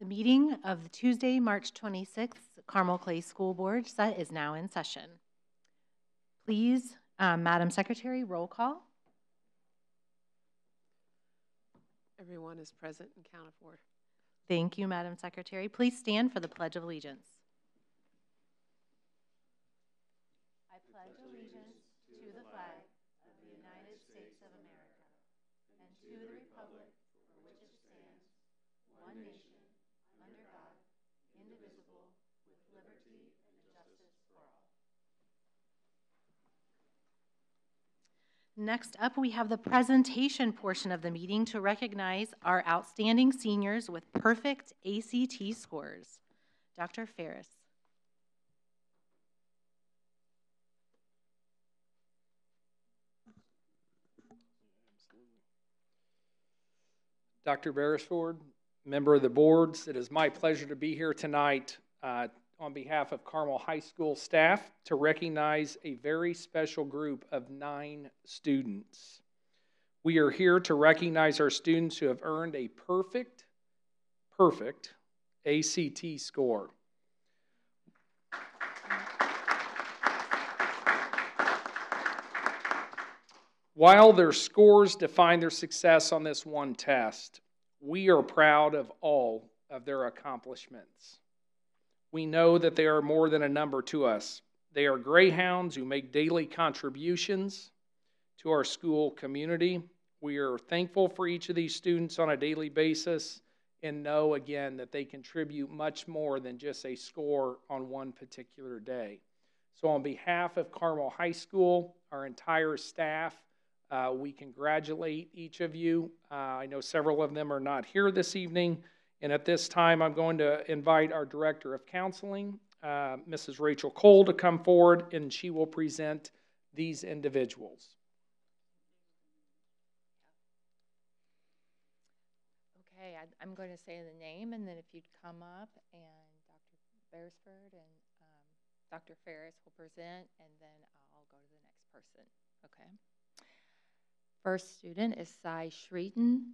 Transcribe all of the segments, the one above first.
The meeting of the Tuesday, March 26th Carmel Clay School Board set is now in session. Please, um, Madam Secretary, roll call. Everyone is present and counted for. Thank you, Madam Secretary. Please stand for the Pledge of Allegiance. I pledge allegiance to the flag of the United States of America and to the republic for which it stands, one nation, under God, indivisible, with liberty and justice for all. Next up, we have the presentation portion of the meeting to recognize our outstanding seniors with perfect ACT scores. Dr. Ferris. Dr. Beresford, member of the boards, it is my pleasure to be here tonight uh, on behalf of Carmel High School staff to recognize a very special group of nine students. We are here to recognize our students who have earned a perfect, perfect ACT score. While their scores define their success on this one test, we are proud of all of their accomplishments. We know that they are more than a number to us. They are greyhounds who make daily contributions to our school community. We are thankful for each of these students on a daily basis and know again that they contribute much more than just a score on one particular day. So, on behalf of Carmel High School, our entire staff, uh, we congratulate each of you. Uh, I know several of them are not here this evening. And at this time, I'm going to invite our Director of Counseling, uh, Mrs. Rachel Cole, to come forward and she will present these individuals. Okay, I- I'm going to say the name, and then if you'd come up, and Dr. Beresford and um, Dr. Ferris will present, and then I'll go to the next person, okay? First student is Sai Shreden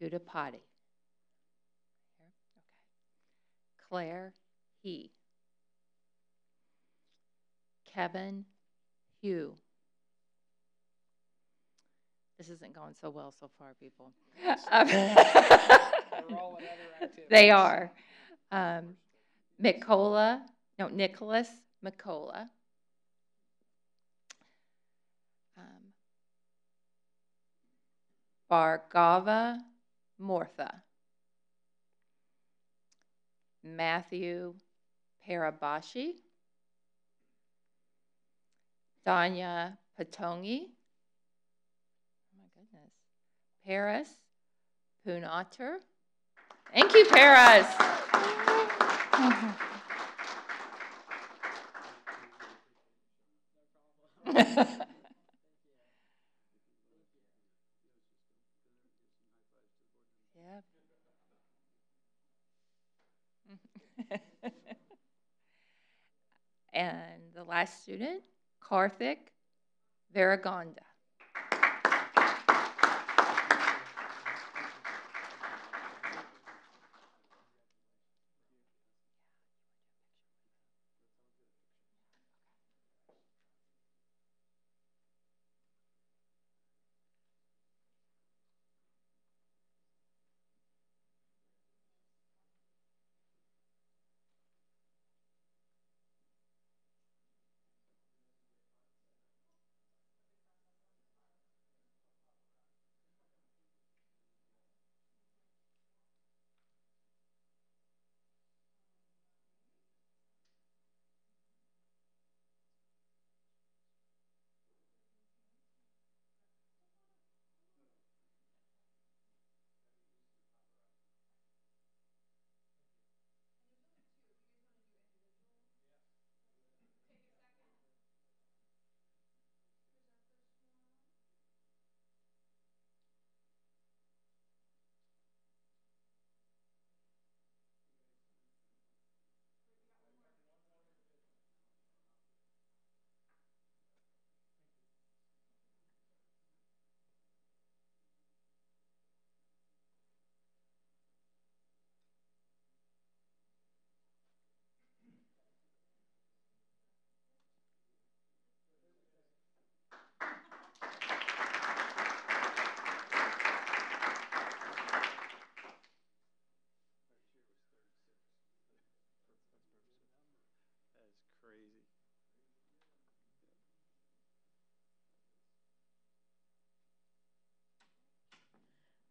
Gudapati. Here, okay. Claire He. Kevin Hugh. This isn't going so well so far, people. they are. Um, Mikola, no, Nicholas Mikola. Um, Bargava Mortha. Matthew Parabashi. Danya Patongi. Oh my goodness. Paris Punater. Thank you, Paris. yep. And the last student, Karthik Varagonda.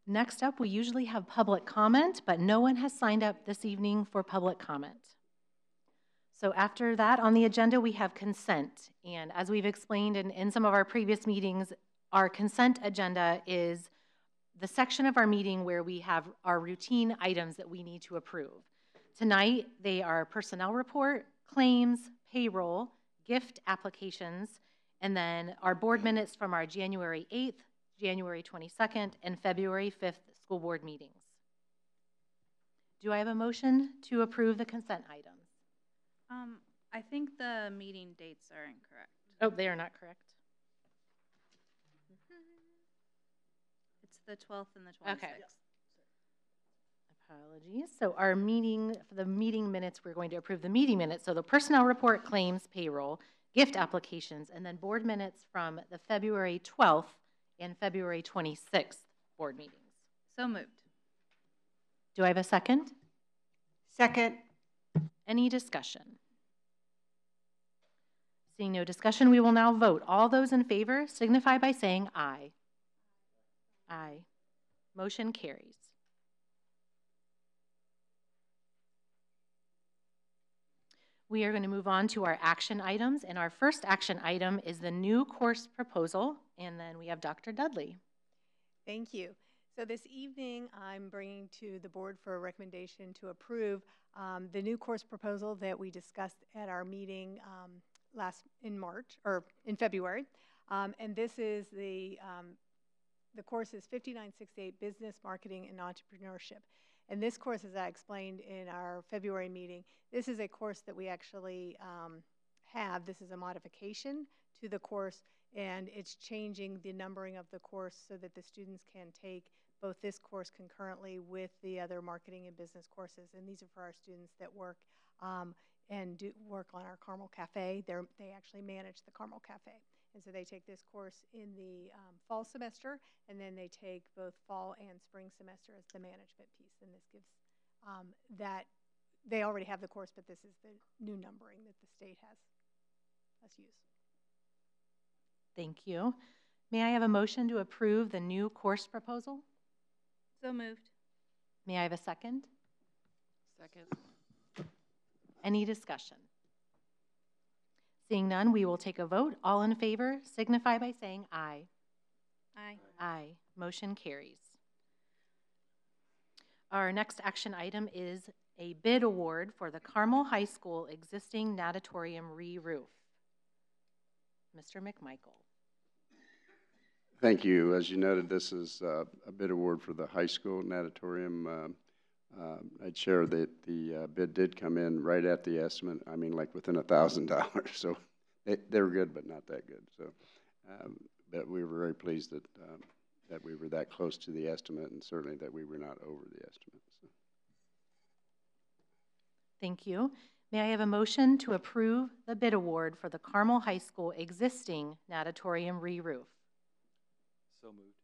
Next up, we usually have public comment, but no one has signed up this evening for public comment. So after that, on the agenda, we have consent. And as we've explained in, in some of our previous meetings, our consent agenda is the section of our meeting where we have our routine items that we need to approve. Tonight, they are personnel report, claims, payroll, gift applications, and then our board minutes from our January 8th, January 22nd, and February 5th school board meetings. Do I have a motion to approve the consent items? Um, I think the meeting dates are incorrect. Oh, they are not correct. It's the twelfth and the twenty-sixth. Okay. Apologies. So our meeting, for the meeting minutes, we're going to approve the meeting minutes. So the personnel report, claims, payroll, gift applications, and then board minutes from the February 12th and February 26th board meetings. So moved. Do I have a second? Second. Any discussion? Seeing no discussion, we will now vote. All those in favor signify by saying aye. Aye. Motion carries. We are going to move on to our action items, and our first action item is the new course proposal, and then we have Dr. Dudley. Thank you. So this evening, I'm bringing to the board for a recommendation to approve um, the new course proposal that we discussed at our meeting um, last, in March, or in February. Um, And this is the, um, the course is 5968 Business, Marketing, and Entrepreneurship. And this course, as I explained in our February meeting, this is a course that we actually um, have. This is a modification to the course, and it's changing the numbering of the course so that the students can take both this course concurrently with the other marketing and business courses. And these are for our students that work um, and do work on our Carmel Cafe. They're, they actually manage the Carmel Cafe. And so they take this course in the um, fall semester, and then they take both fall and spring semester as the management piece. And this gives um, that, they already have the course, but this is the new numbering that the state has us use. Thank you. May I have a motion to approve the new course proposal? So moved. May I have a second? Second. Any discussion? Seeing none, we will take a vote. All in favor signify by saying aye. Aye. Aye. Motion carries. Our next action item is a bid award for the Carmel High School existing natatorium re-roof. Mr. McMichael. Thank you. As you noted, this is uh, a bid award for the high school natatorium. Um, um, I'd share that the uh, bid did come in right at the estimate, I mean, like within a thousand dollars. So they, they were good, but not that good. So, um, but we were very pleased that, um, that we were that close to the estimate and certainly that we were not over the estimate. So. Thank you. May I have a motion to approve the bid award for the Carmel High School existing natatorium re-roof? So moved.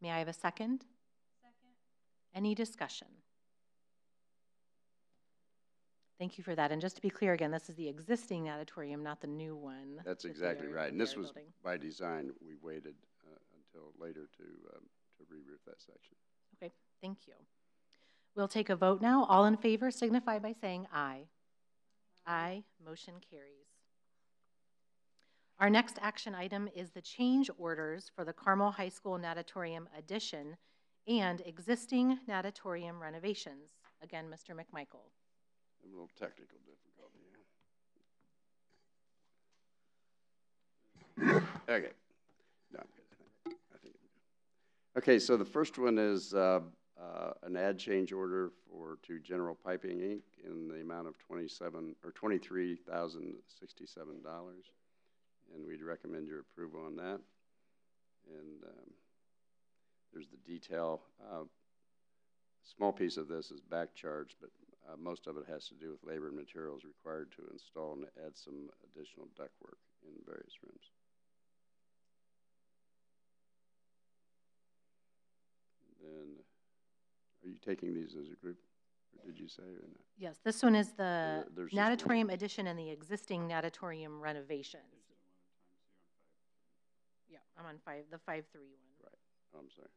May I have a second? Second. Any discussion? Thank you for that. And just to be clear again, this is the existing auditorium, not the new one. That's exactly they're- right. And this was building. by design. We waited uh, until later to, um, to re-roof that section. Okay, thank you. We'll take a vote now. All in favor signify by saying aye. Aye, motion carries. Our next action item is the change orders for the Carmel High School natatorium addition and existing natatorium renovations. Again, Mr. McMichael. A little technical difficulty. Okay. No. I think-. Okay, so the first one is uh, uh, an ad change order for, to General Piping, Inc. in the amount of 27, or $23,067. And we'd recommend your approval on that. And um, there's the detail. Uh, Small piece of this is back charge, but uh, most of it has to do with labor and materials required to install and add some additional ductwork in various rooms. Then, are you taking these as a group, or did you say or not? Yes, this one is the There- there's just one. natatorium addition and the existing natatorium renovations. Yeah, I'm on five, the five-three one. Right, Oh, I'm sorry.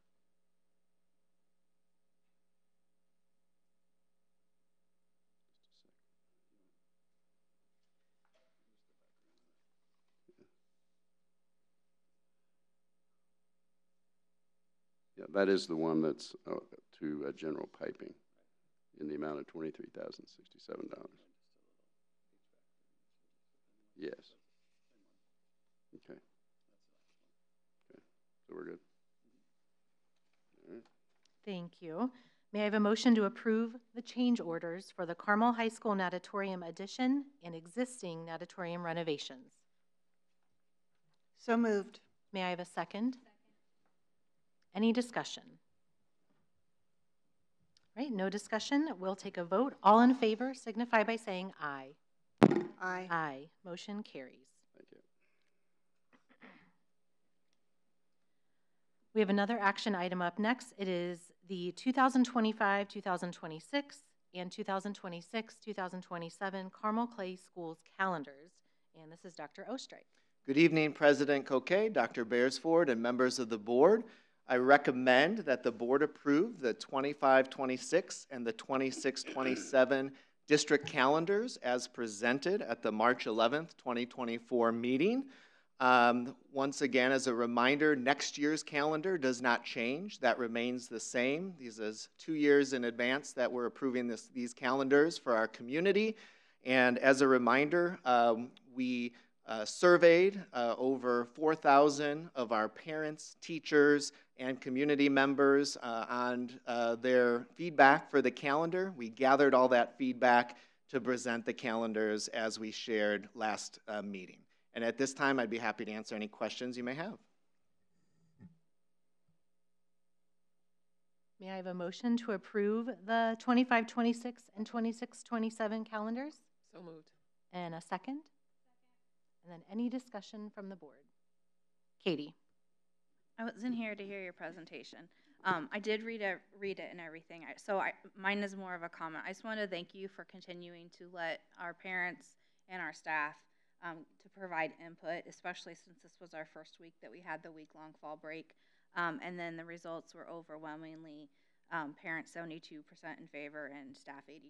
That is the one that's uh, to uh, general piping in the amount of twenty-three thousand sixty-seven dollars. Yes. Okay. Okay, so we're good. All right. Thank you. May I have a motion to approve the change orders for the Carmel High School natatorium addition and existing natatorium renovations? So moved. May I have a second? Any discussion? Right, no discussion. We'll take a vote. All in favor signify by saying aye. Aye. Aye. Motion carries. Thank you. We have another action item up next. It is the 2025, 2026, and 2026, 2027 Carmel Clay Schools calendars. And this is Dr. Oestreich. Good evening, President Coquet, Dr. Beresford, and members of the board. I recommend that the board approve the 25-26 and the 26-27 district calendars as presented at the March 11th, 2024 meeting. Um, Once again, as a reminder, next year's calendar does not change. That remains the same. These is two years in advance that we're approving this, these calendars for our community. And as a reminder, um, we uh, surveyed uh, over 4,000 of our parents, teachers, and community members uh, on uh, their feedback for the calendar. We gathered all that feedback to present the calendars as we shared last uh, meeting. And at this time, I'd be happy to answer any questions you may have. May I have a motion to approve the 25, 26, and 26, 27 calendars? So moved. And a second? And then any discussion from the board? Katie? I wasn't here to hear your presentation. Um, I did read it, read it and everything. I, so I, mine is more of a comment. I just want to thank you for continuing to let our parents and our staff um, to provide input, especially since this was our first week that we had the week-long fall break. Um, and then the results were overwhelmingly um, parents 72% in favor and staff 82%.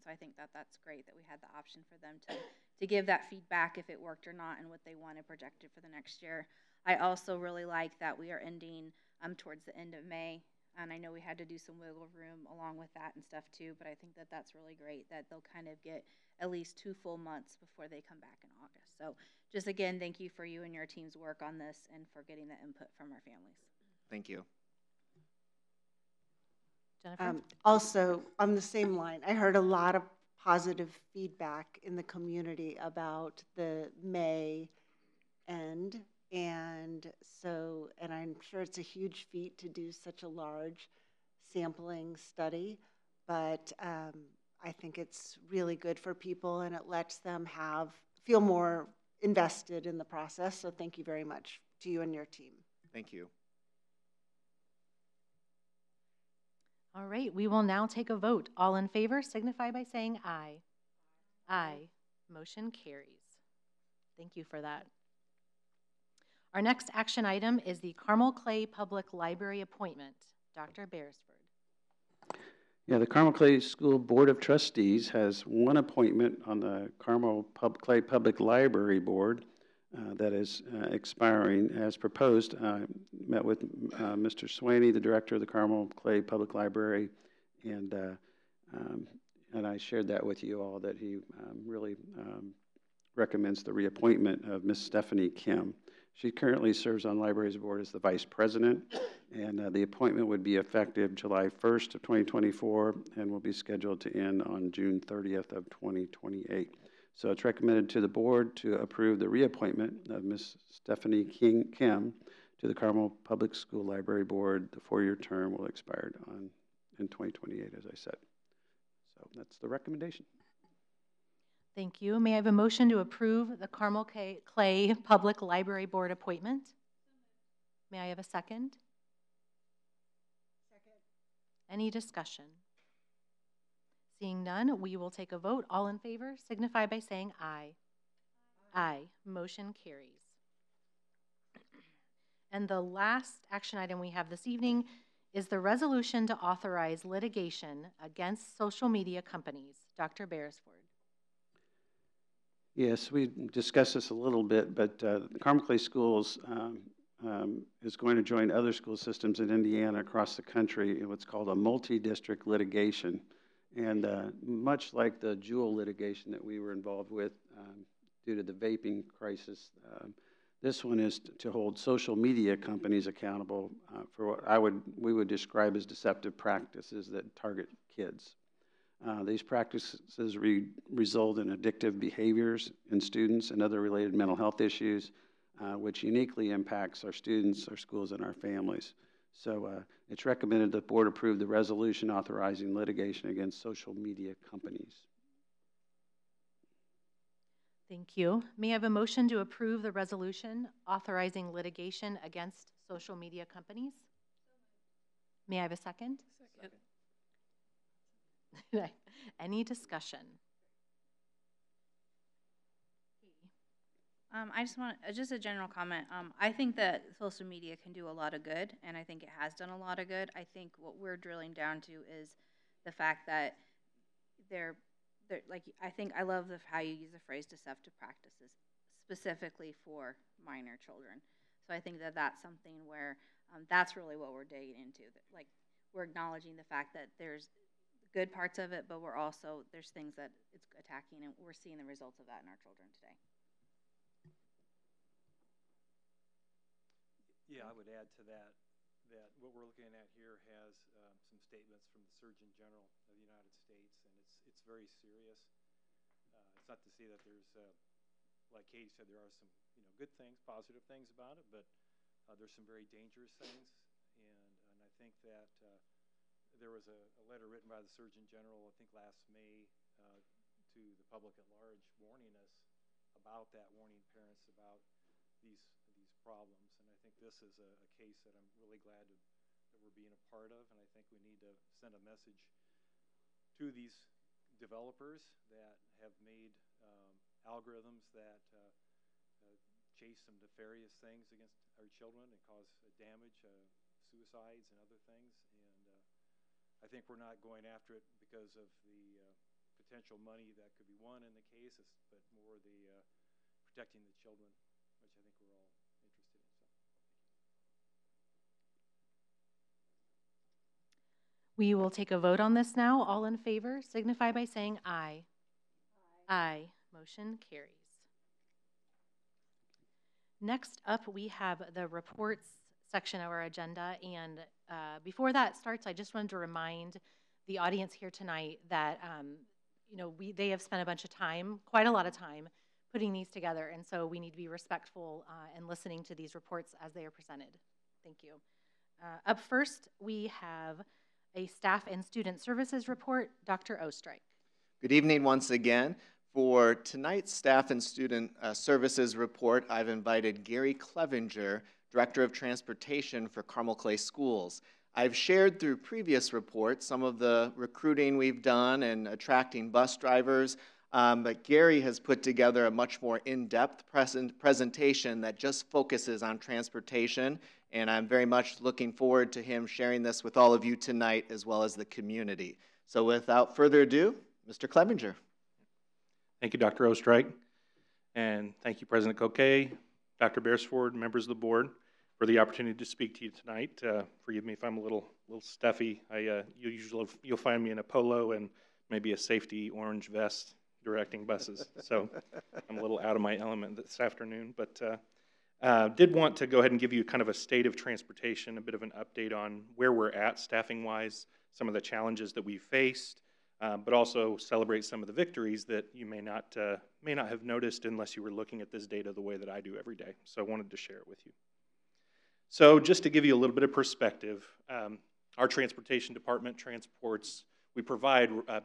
So I think that that's great that we had the option for them to, to give that feedback if it worked or not and what they wanted projected for the next year. I also really like that we are ending um, towards the end of May. And I know we had to do some wiggle room along with that and stuff too, but I think that that's really great that they'll kind of get at least two full months before they come back in August. So just again, thank you for you and your team's work on this and for getting the input from our families. Thank you. Jennifer? Um, also, on the same line, I heard a lot of positive feedback in the community about the May end. And so, and I'm sure it's a huge feat to do such a large sampling study, but um, I think it's really good for people and it lets them have, feel more invested in the process. So thank you very much to you and your team. Thank you. All right, we will now take a vote. All in favor signify by saying aye. Aye. Motion carries. Thank you for that. Our next action item is the Carmel Clay Public Library appointment. Dr. Beresford. Yeah, the Carmel Clay School Board of Trustees has one appointment on the Carmel Pub Clay Public Library Board uh, that is uh, expiring as proposed. I met with uh, Mr. Swaney, the director of the Carmel Clay Public Library, and uh, um, and I shared that with you all that he um, really um, recommends the reappointment of Miss Stephanie Kim. She currently serves on Libraries Board as the vice president, and uh, the appointment would be effective July 1st of 2024 and will be scheduled to end on June 30th of 2028. So it's recommended to the board to approve the reappointment of Ms. Stephanie King Kim to the Carmel Public School Library Board. The four-year term will expire on in 2028, as I said. So that's the recommendation. Thank you. May I have a motion to approve the Carmel Ca- Clay Public Library Board appointment? May I have a second? Second. Any discussion? Seeing none, we will take a vote. All in favor signify by saying aye. Aye. Motion carries. And the last action item we have this evening is the resolution to authorize litigation against social media companies. Dr. Beresford. Yes, we discussed this a little bit, but uh, Carmel Schools um, um, is going to join other school systems in Indiana across the country in what's called a multi-district litigation. And uh, much like the Juul litigation that we were involved with um, due to the vaping crisis, um, this one is to hold social media companies accountable uh, for what I would we would describe as deceptive practices that target kids. Uh, these practices re result in addictive behaviors in students and other related mental health issues, uh, which uniquely impacts our students, our schools, and our families. So uh, it's recommended the board approve the resolution authorizing litigation against social media companies. Thank you. May I have a motion to approve the resolution authorizing litigation against social media companies? May I have a second? Any discussion? Um, I just want, uh, just a general comment. Um, I think that social media can do a lot of good, and I think it has done a lot of good. I think what we're drilling down to is the fact that they're, they're like, I think I love the, how you use the phrase deceptive practices, specifically for minor children. So I think that that's something where um, that's really what we're digging into. That, like, we're acknowledging the fact that there's good parts of it, but we're also, there's things that it's attacking, and we're seeing the results of that in our children today. Yeah, I would add to that, that what we're looking at here has um, some statements from the Surgeon General of the United States, and it's, it's very serious. Uh, it's not to say that there's, uh, like Katie said, there are some, you know, good things, positive things about it, but uh, there's some very dangerous things. And, and I think that uh, there was a, a letter written by the Surgeon General, I think last May, uh, to the public at large, warning us about that, warning parents about these these problems And I think this is a, a case that I'm really glad to, that we're being a part of, and I think we need to send a message to these developers that have made um, algorithms that uh, uh, chase some nefarious things against our children and cause damage, uh, suicides, and other things. And I think we're not going after it because of the uh, potential money that could be won in the case, but more the uh, protecting the children, which I think we're all interested in. So, We will take a vote on this now. All in favor signify by saying aye. Aye. aye. Motion carries. Next up, we have the reports section of our agenda. And uh, before that starts, I just wanted to remind the audience here tonight that um, you know we they have spent a bunch of time, quite a lot of time, putting these together, and so we need to be respectful uh, and listening to these reports as they are presented. Thank you. Uh, up first, we have a staff and student services report. Dr. Oestreich. Good evening once again. For tonight's staff and student uh, services report, I've invited Gary Clevenger, Director of Transportation for Carmel Clay Schools. I've shared through previous reports some of the recruiting we've done and attracting bus drivers, um, but Gary has put together a much more in-depth present presentation that just focuses on transportation and I'm very much looking forward to him sharing this with all of you tonight as well as the community. So without further ado, Mr. Clevenger. Thank you, Dr. Oestreich, and thank you, President Coquet, Dr. Beresford, members of the board, for the opportunity to speak to you tonight. Uh, forgive me if I'm a little little stuffy. I uh, you usually you'll find me in a polo and maybe a safety orange vest directing buses. So I'm a little out of my element this afternoon, but. Uh, uh, did want to go ahead and give you kind of a state of transportation, a bit of an update on where we're at staffing wise, some of the challenges that we've faced, uh, but also celebrate some of the victories that you may not, uh, may not have noticed unless you were looking at this data the way that I do every day. So I wanted to share it with you. So, just to give you a little bit of perspective, um, our transportation department transports, we provide uh,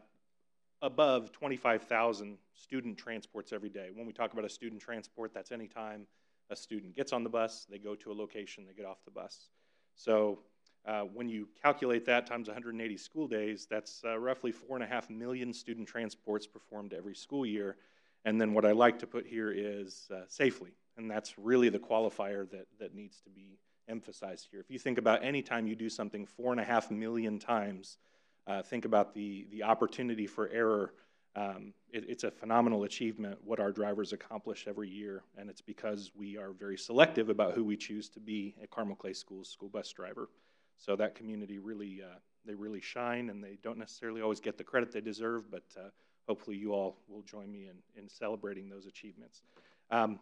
above 25,000 student transports every day. When we talk about a student transport, that's any time a student gets on the bus, they go to a location, they get off the bus. So uh, when you calculate that times 180 school days, that's uh, roughly four and a half million student transports performed every school year. And then what I like to put here is uh, safely, and that's really the qualifier that, that needs to be emphasized here. If you think about any time you do something four and a half million times, uh, think about the, the opportunity for error um, it, it's a phenomenal achievement what our drivers accomplish every year, and it's because we are very selective about who we choose to be a Carmel Clay Schools school bus driver. So that community really, uh, they really shine, and they don't necessarily always get the credit they deserve, but uh, hopefully you all will join me in, in celebrating those achievements. Um,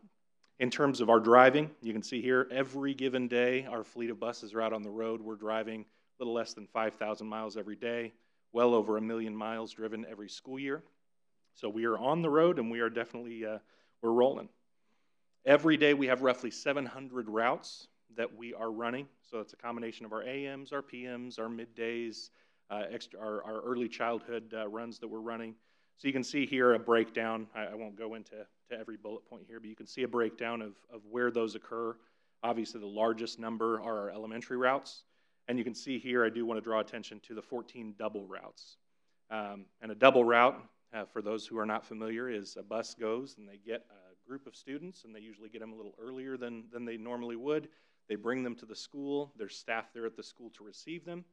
in terms of our driving, you can see here every given day our fleet of buses are out on the road. We're driving a little less than 5,000 miles every day, well over a million miles driven every school year. So we are on the road and we are definitely uh, we're rolling. Every day we have roughly 700 routes that we are running. So it's a combination of our AMs, our PMs, our middays, uh, extra, our, our early childhood uh, runs that we're running. So you can see here a breakdown. I, I, won't go into to every bullet point here, but you can see a breakdown of, of where those occur. Obviously, the largest number are our elementary routes. And you can see here, I do want to draw attention to the 14 double routes. Um, and a double route, uh, for those who are not familiar, is a bus goes and they get a group of students, and they usually get them a little earlier than, than they normally would. They bring them to the school. There's staff there at the school to receive them.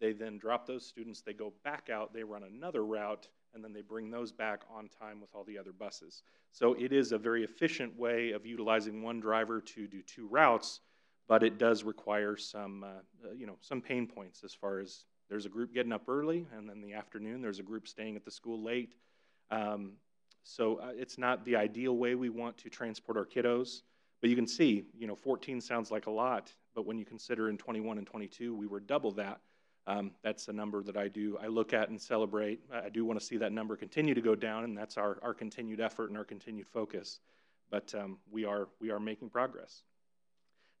They then drop those students. They go back out. They run another route and then they bring those back on time with all the other buses. So it is a very efficient way of utilizing one driver to do two routes, but it does require some, uh, uh, you know, some pain points as far as there's a group getting up early, and then the afternoon there's a group staying at the school late. Um, so uh, it's not the ideal way we want to transport our kiddos, but you can see, you know, 14 sounds like a lot, but when you consider in 21 and 22 we were double that, um, that's a number that I do, I look at and celebrate. I do want to see that number continue to go down, and that's our, our continued effort and our continued focus. But um, we, are, we are making progress.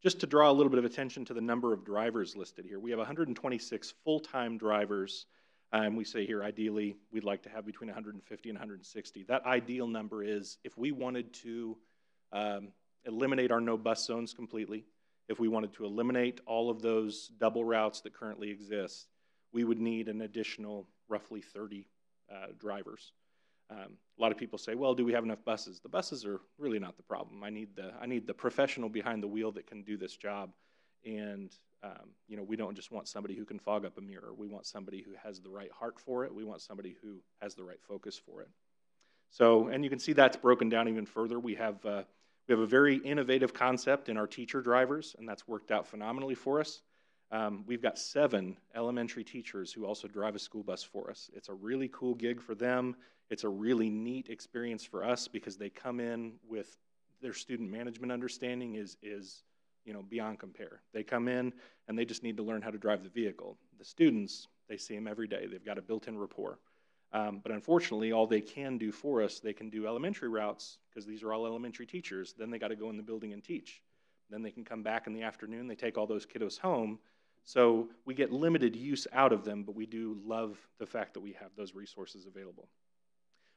Just to draw a little bit of attention to the number of drivers listed here, we have 126 full-time drivers. And um, we say here, ideally, we'd like to have between 150 and 160. That ideal number is if we wanted to um, eliminate our no bus zones completely, if we wanted to eliminate all of those double routes that currently exist, we would need an additional roughly 30 uh, drivers. Um, a lot of people say, well, do we have enough buses? The buses are really not the problem. I need the, I need the professional behind the wheel that can do this job. And, um, you know, we don't just want somebody who can fog up a mirror. We want somebody who has the right heart for it. We want somebody who has the right focus for it. So, and you can see that's broken down even further. We have uh, we have a very innovative concept in our teacher drivers, and that's worked out phenomenally for us. Um, we've got seven elementary teachers who also drive a school bus for us. It's a really cool gig for them. It's a really neat experience for us because they come in with their student management understanding is, is you know, beyond compare. They come in and they just need to learn how to drive the vehicle. The students, they see them every day. They've got a built-in rapport. Um, but unfortunately, all they can do for us, they can do elementary routes because these are all elementary teachers. Then they got to go in the building and teach. Then they can come back in the afternoon. They take all those kiddos home. So we get limited use out of them, but we do love the fact that we have those resources available.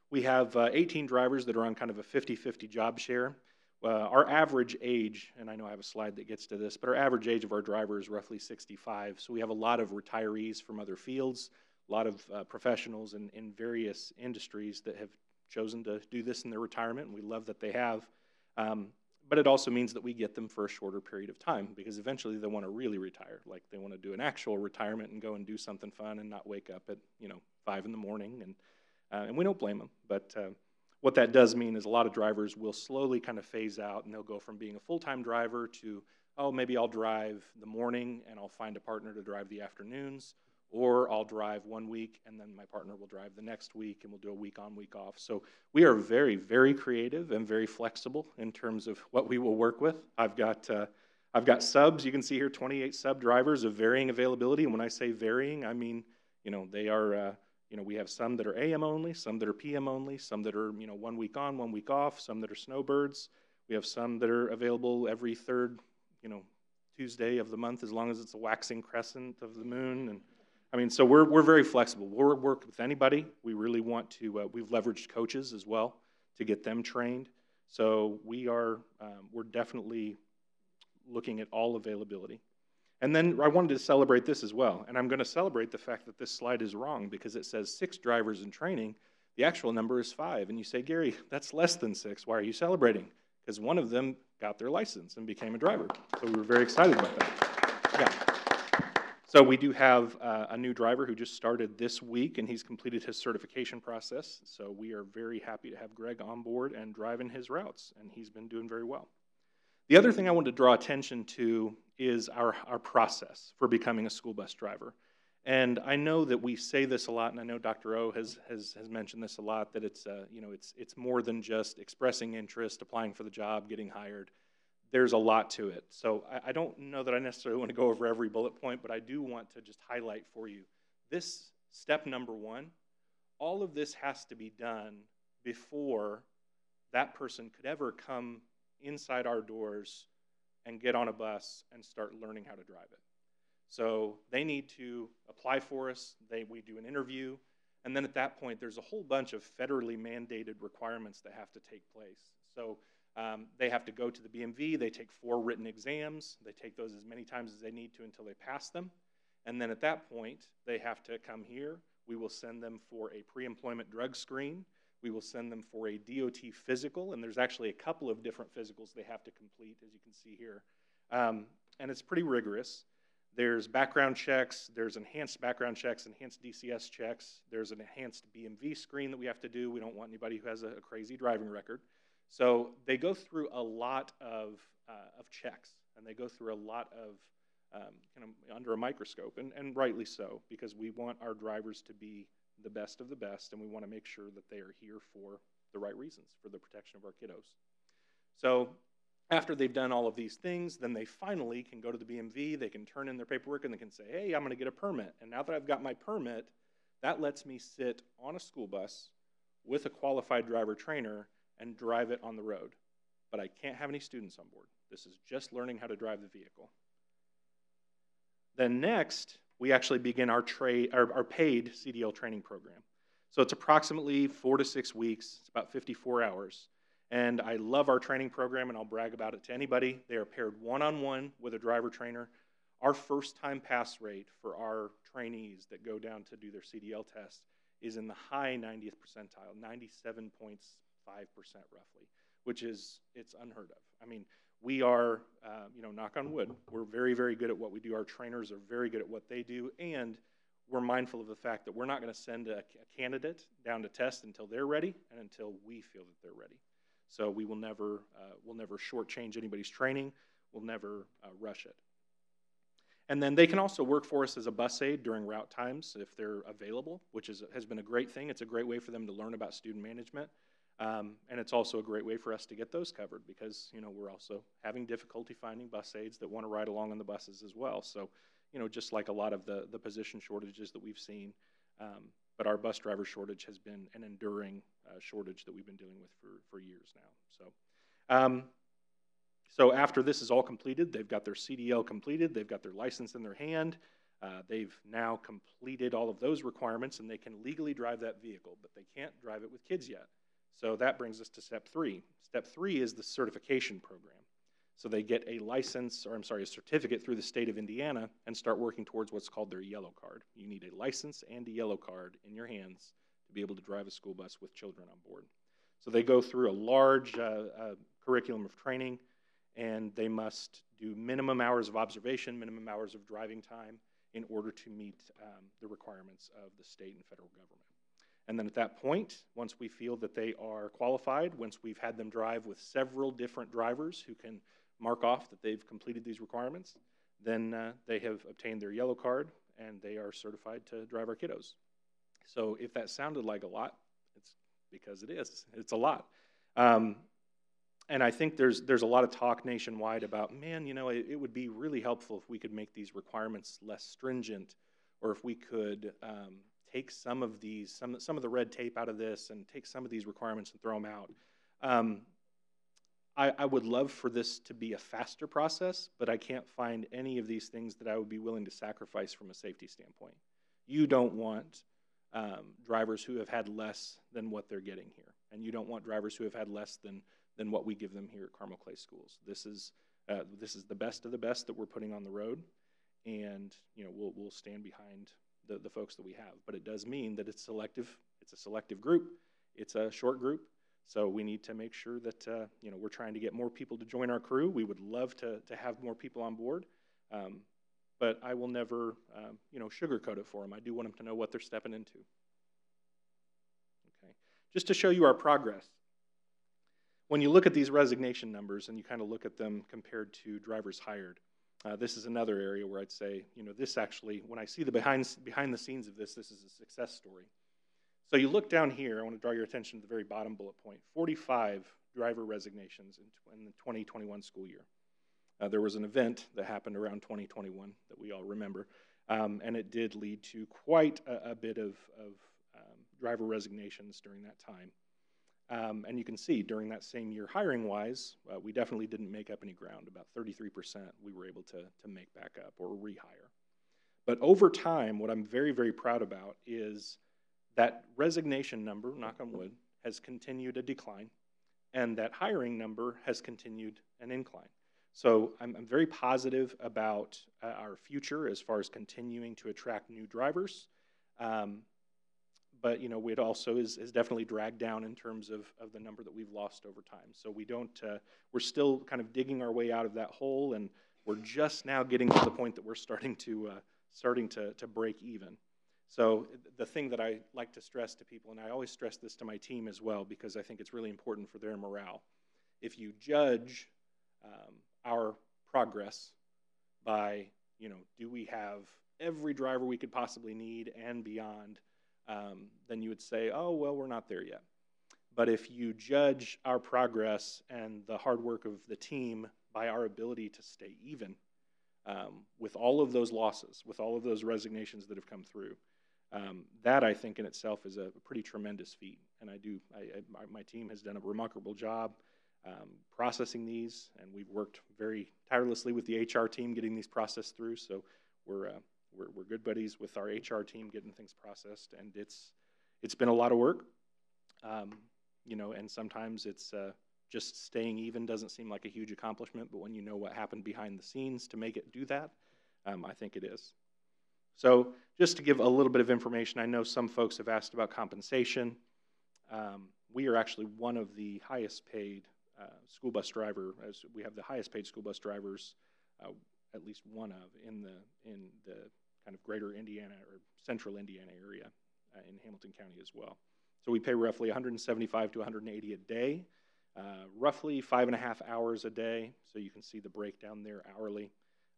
We have uh, 18 drivers that are on kind of a 50 50 job share. Uh, our average age, and I know I have a slide that gets to this, but our average age of our driver is roughly 65. So we have a lot of retirees from other fields a lot of uh, professionals in, in various industries that have chosen to do this in their retirement, and we love that they have. Um, but it also means that we get them for a shorter period of time because eventually they want to really retire. Like they want to do an actual retirement and go and do something fun and not wake up at you know five in the morning. And uh, and we don't blame them. But uh, what that does mean is a lot of drivers will slowly kind of phase out and they'll go from being a full-time driver to oh maybe I'll drive the morning and I'll find a partner to drive the afternoons or I'll drive one week and then my partner will drive the next week and we'll do a week on, week off. So we are very, very creative and very flexible in terms of what we will work with. I've got, uh, I've got subs. You can see here 28 sub drivers of varying availability. And when I say varying, I mean, you know, they are, uh, you know, we have some that are AM only, some that are PM only, some that are, you know, one week on, one week off, some that are snowbirds. We have some that are available every third, you know, Tuesday of the month as long as it's a waxing crescent of the moon and I mean, so we're, we're very flexible. We'll work with anybody. We really want to, uh, we've leveraged coaches as well to get them trained. So we are, um, we're definitely looking at all availability. And then I wanted to celebrate this as well. And I'm going to celebrate the fact that this slide is wrong because it says six drivers in training. The actual number is five. And you say, Gary, that's less than six. Why are you celebrating? Because one of them got their license and became a driver. So we were very excited about that. Yeah. So we do have uh, a new driver who just started this week, and he's completed his certification process. So we are very happy to have Greg on board and driving his routes, and he's been doing very well. The other thing I wanted to draw attention to is our, our process for becoming a school bus driver. And I know that we say this a lot, and I know Dr. O has, has, has mentioned this a lot, that it's, uh, you know, it's, it's more than just expressing interest, applying for the job, getting hired. There's a lot to it. So I, I don't know that I necessarily want to go over every bullet point, but I do want to just highlight for you this step number one, all of this has to be done before that person could ever come inside our doors and get on a bus and start learning how to drive it. So they need to apply for us. They, we do an interview. And then at that point, there's a whole bunch of federally mandated requirements that have to take place. So um, they have to go to the BMV. They take four written exams. They take those as many times as they need to until they pass them. And then at that point, they have to come here. We will send them for a pre employment drug screen. We will send them for a DOT physical, and there's actually a couple of different physicals they have to complete, as you can see here. Um, and it's pretty rigorous. There's background checks, there's enhanced background checks, enhanced DCS checks, there's an enhanced BMV screen that we have to do. We don't want anybody who has a, a crazy driving record. So they go through a lot of, uh, of checks, and they go through a lot of um, kind of under a microscope, and, and rightly so, because we want our drivers to be the best of the best, and we want to make sure that they are here for the right reasons, for the protection of our kiddos. So after they've done all of these things, then they finally can go to the BMV, they can turn in their paperwork, and they can say, hey, I'm going to get a permit. And now that I've got my permit, that lets me sit on a school bus with a qualified driver trainer and drive it on the road. But I can't have any students on board. This is just learning how to drive the vehicle. Then next, we actually begin our, tra- our, our paid CDL training program. So it's approximately four to six weeks, it's about 54 hours. And I love our training program, and I'll brag about it to anybody. They are paired one on one with a driver trainer. Our first time pass rate for our trainees that go down to do their CDL test is in the high 90th percentile, 97.5% roughly, which is, it's unheard of. I mean, we are, uh, you know, knock on wood, we're very, very good at what we do. Our trainers are very good at what they do, and we're mindful of the fact that we're not going to send a, a, candidate down to test until they're ready and until we feel that they're ready. So we will never, uh, we'll never shortchange anybody's training. We'll never uh, rush it. And then they can also work for us as a bus aide during route times if they're available, which is, has been a great thing. It's a great way for them to learn about student management. Um, and it's also a great way for us to get those covered because, you know, we're also having difficulty finding bus aides that want to ride along on the buses as well. So, you know, just like a lot of the, the position shortages that we've seen, um, but our bus driver shortage has been an enduring uh, shortage that we've been dealing with for, for years now. So, um, so after this is all completed, they've got their CDL completed, they've got their license in their hand, uh, they've now completed all of those requirements and they can legally drive that vehicle, but they can't drive it with kids yet. So that brings us to step three. Step three is the certification program. So they get a license, or I'm sorry, a certificate through the state of Indiana and start working towards what's called their yellow card. You need a license and a yellow card in your hands to be able to drive a school bus with children on board. So they go through a large uh, uh, curriculum of training and they must do minimum hours of observation, minimum hours of driving time in order to meet um, the requirements of the state and federal government. And then at that point, once we feel that they are qualified, once we've had them drive with several different drivers who can mark off that they've completed these requirements, then uh, they have obtained their yellow card and they are certified to drive our kiddos. So if that sounded like a lot, it's because it is. It's a lot. Um, and I think there's there's a lot of talk nationwide about, man, you know, it, it, would be really helpful if we could make these requirements less stringent, or if we could um, take some of these, some, some of the red tape out of this and take some of these requirements and throw them out. Um, I, I, would love for this to be a faster process, but I can't find any of these things that I would be willing to sacrifice from a safety standpoint. You don't want um, drivers who have had less than what they're getting here, and you don't want drivers who have had less than, than what we give them here at Carmel Clay Schools. This is, uh, this is the best of the best that we're putting on the road, and you know we'll, we'll stand behind the, the folks that we have. But it does mean that it's selective. It's a selective group. It's a short group. So we need to make sure that uh, you know we're trying to get more people to join our crew. We would love to, to have more people on board, um, but I will never, um, you know, sugarcoat it for them. I do want them to know what they're stepping into. Okay, just to show you our progress. When you look at these resignation numbers and you kind of look at them compared to drivers hired, uh, this is another area where I'd say, you know, this actually, when I see the behind, behind the scenes of this, this is a success story. So you look down here, I want to draw your attention to the very bottom bullet point 45 driver resignations in, in the 2021 school year. Uh, there was an event that happened around 2021 that we all remember, um, and it did lead to quite a, a bit of, of um, driver resignations during that time. Um, and you can see during that same year, hiring wise, uh, we definitely didn't make up any ground. About 33% we were able to, to make back up or rehire. But over time, what I'm very, very proud about is that resignation number, knock on wood, has continued a decline, and that hiring number has continued an incline. So I'm, I'm very positive about uh, our future as far as continuing to attract new drivers. Um, but you know, it also is, is definitely dragged down in terms of, of the number that we've lost over time. So we don't, uh, we're still kind of digging our way out of that hole, and we're just now getting to the point that we're starting to, uh, starting to, to break even. So the thing that I like to stress to people, and I always stress this to my team as well, because I think it's really important for their morale. If you judge um, our progress by, you know, do we have every driver we could possibly need and beyond, um, then you would say, oh, well, we're not there yet. But if you judge our progress and the hard work of the team by our ability to stay even um, with all of those losses, with all of those resignations that have come through, um, that I think in itself is a pretty tremendous feat. And I do, I, I, my team has done a remarkable job um, processing these, and we've worked very tirelessly with the HR team getting these processed through. So we're, uh, we're, we're good buddies with our HR team getting things processed, and it's, it's been a lot of work. Um, you know, and sometimes it's uh, just staying even doesn't seem like a huge accomplishment, but when you know what happened behind the scenes to make it do that, um, I think it is. So just to give a little bit of information, I know some folks have asked about compensation. Um, we are actually one of the highest paid uh, school bus driver, as we have the highest paid school bus drivers, uh, at least one of in the in the kind of greater Indiana or central Indiana area uh, in Hamilton County as well. So we pay roughly 175 to 180 a day, uh, roughly five and a half hours a day. So you can see the breakdown there hourly.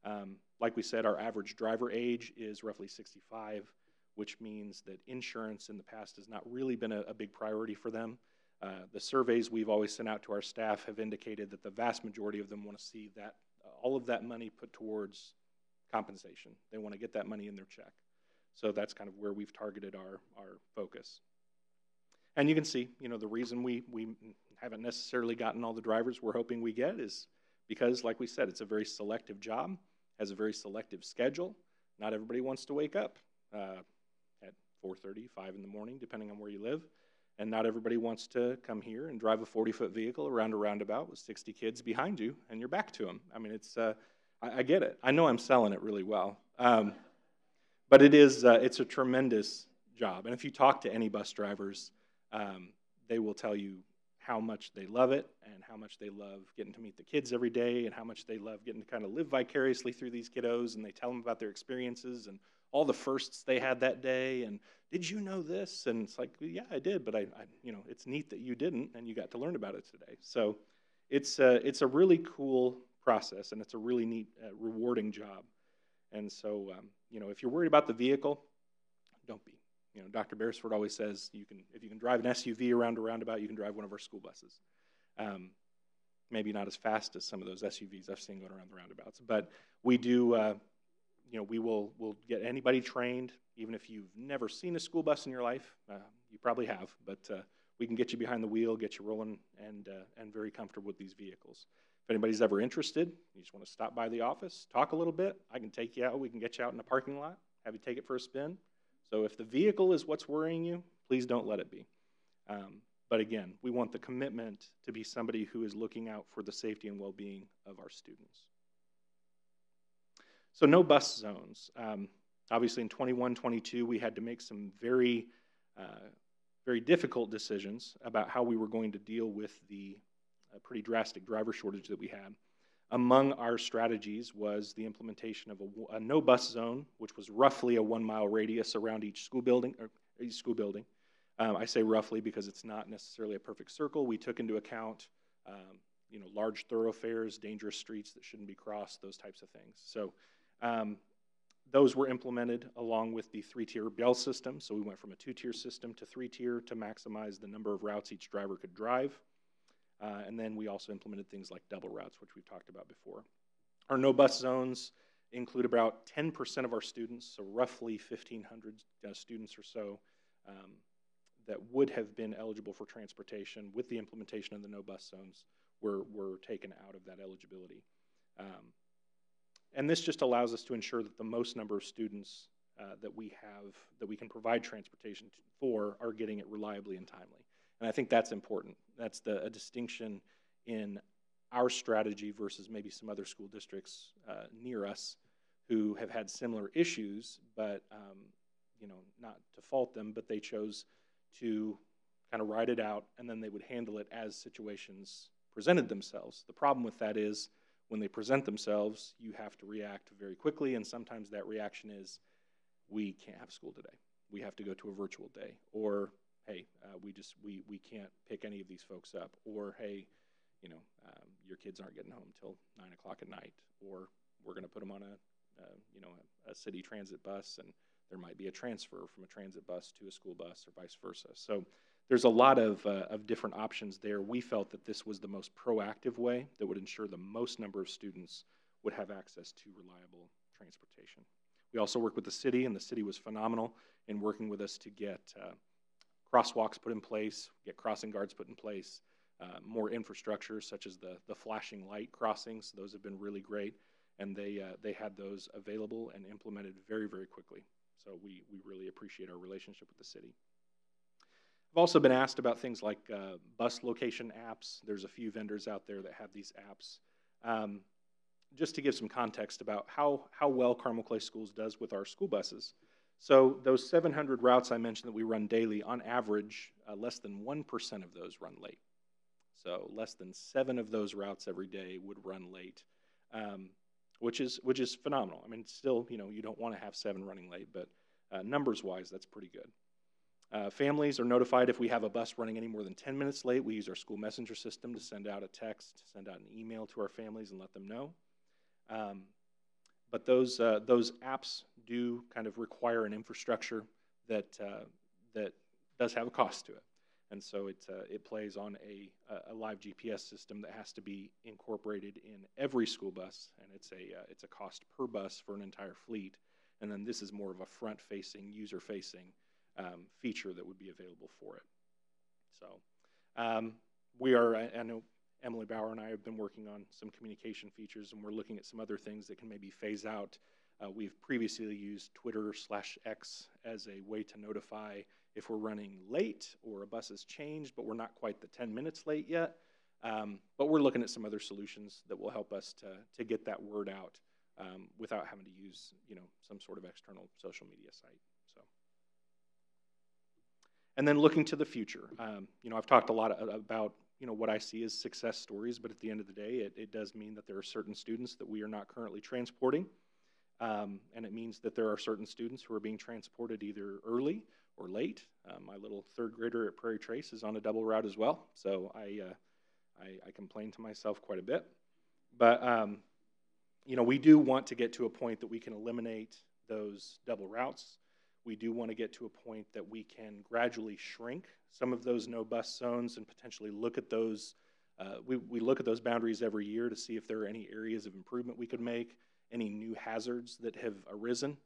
Um, like we said, our average driver age is roughly 65, which means that insurance in the past has not really been a, a big priority for them. Uh, the surveys we've always sent out to our staff have indicated that the vast majority of them want to see that all of that money put towards compensation. They want to get that money in their check. So that's kind of where we've targeted our, our focus. And you can see, you know, the reason we, we haven't necessarily gotten all the drivers we're hoping we get is because, like we said, it's a very selective job has a very selective schedule. Not everybody wants to wake up uh, at 4:30, 5 in the morning, depending on where you live, and not everybody wants to come here and drive a 40-foot vehicle around a roundabout with 60 kids behind you and you're back to them. I mean, it's uh, I, I, get it. I know I'm selling it really well, um, but it is uh, it's a tremendous job. And if you talk to any bus drivers, um, they will tell you how much they love it and how much they love getting to meet the kids every day and how much they love getting to kind of live vicariously through these kiddos and they tell them about their experiences and all the firsts they had that day and did you know this and it's like yeah i did but I, I you know it's neat that you didn't and you got to learn about it today so it's a, it's a really cool process and it's a really neat uh, rewarding job and so um, you know if you're worried about the vehicle don't be you know, Dr. Beresford always says you can, if you can drive an SUV around a roundabout, you can drive one of our school buses. Um, maybe not as fast as some of those SUVs I've seen going around the roundabouts, but we do. Uh, you know, we will will get anybody trained, even if you've never seen a school bus in your life. Uh, you probably have, but uh, we can get you behind the wheel, get you rolling, and uh, and very comfortable with these vehicles. If anybody's ever interested, you just want to stop by the office, talk a little bit. I can take you out. We can get you out in the parking lot, have you take it for a spin. So if the vehicle is what's worrying you, please don't let it be. Um, but again, we want the commitment to be somebody who is looking out for the safety and well being of our students. So, no bus zones. Um, obviously, in 21 22, we had to make some very, uh, very difficult decisions about how we were going to deal with the uh, pretty drastic driver shortage that we had. Among our strategies was the implementation of a no bus zone, which was roughly a one mile radius around each school building, each school building. Um, I say roughly because it's not necessarily a perfect circle. We took into account, um, you know, large thoroughfares, dangerous streets that shouldn't be crossed, those types of things. So, um, those were implemented along with the three-tier bell system. So we went from a two-tier system to three-tier to maximize the number of routes each driver could drive. Uh, and then we also implemented things like double routes, which we've talked about before. Our no bus zones include about 10% of our students, so roughly 1,500 uh, students or so, um, that would have been eligible for transportation with the implementation of the no bus zones were, were taken out of that eligibility. Um, and this just allows us to ensure that the most number of students uh, that we have, that we can provide transportation for, are getting it reliably and timely. And I think that's important. That's the, a distinction in our strategy versus maybe some other school districts uh, near us who have had similar issues, but um, you know, not to fault them, but they chose to kind of ride it out, and then they would handle it as situations presented themselves. The problem with that is when they present themselves, you have to react very quickly, and sometimes that reaction is, we can't have school today. We have to go to a virtual day, or hey, uh, we just we we can't pick any of these folks up, or hey, you know, um, your kids aren't getting home till nine o'clock at night, or we're going to put them on a, you know, a, a city transit bus, and there might be a transfer from a transit bus to a school bus, or vice versa. So there's a lot of, uh, of different options there. We felt that this was the most proactive way that would ensure the most number of students would have access to reliable transportation. We also worked with the city, and the city was phenomenal in working with us to get uh, crosswalks put in place, get crossing guards put in place, uh, more infrastructure such as the, the flashing light crossings. Those have been really great, and they, uh, they had those available and implemented very, very quickly. So we, we really appreciate our relationship with the city. I've also been asked about things like uh, bus location apps. There's a few vendors out there that have these apps. Um, just to give some context about how, how well Carmel Clay Schools does with our school buses. So those 700 routes I mentioned that we run daily, on average, uh, less than 1% of those run late. So less than seven of those routes every day would run late, um, which is which is phenomenal. I mean, still, you know, you don't want to have seven running late, but uh, numbers-wise, that's pretty good. Uh, families are notified if we have a bus running any more than 10 minutes late. We use our school messenger system to send out a text, send out an email to our families and let them know. Um, but those, uh, those apps do kind of require an infrastructure that, uh, that does have a cost to it. And so it, uh, it plays on a, a live GPS system that has to be incorporated in every school bus, and it's a, uh, it's a cost per bus for an entire fleet. And then this is more of a front-facing, user-facing um, feature that would be available for it. So um, we are, I, I know Emily Bauer and I have been working on some communication features, and we're looking at some other things that can maybe phase out. Uh, we've previously used Twitter slash X as a way to notify if we're running late or a bus has changed, but we're not quite the 10 minutes late yet. Um, but we're looking at some other solutions that will help us to, to get that word out um, without having to use, you know, some sort of external social media site. So, and then looking to the future. Um, you know, I've talked a lot about you know what I see as success stories, but at the end of the day, it, it does mean that there are certain students that we are not currently transporting, um, and it means that there are certain students who are being transported either early or late. Uh, my little third grader at Prairie Trace is on a double route as well, so I uh, I, I, complain to myself quite a bit, but um, you know we do want to get to a point that we can eliminate those double routes. We do want to get to a point that we can gradually shrink some of those no bus zones and potentially look at those. Uh, we, we look at those boundaries every year to see if there are any areas of improvement we could make, any new hazards that have arisen.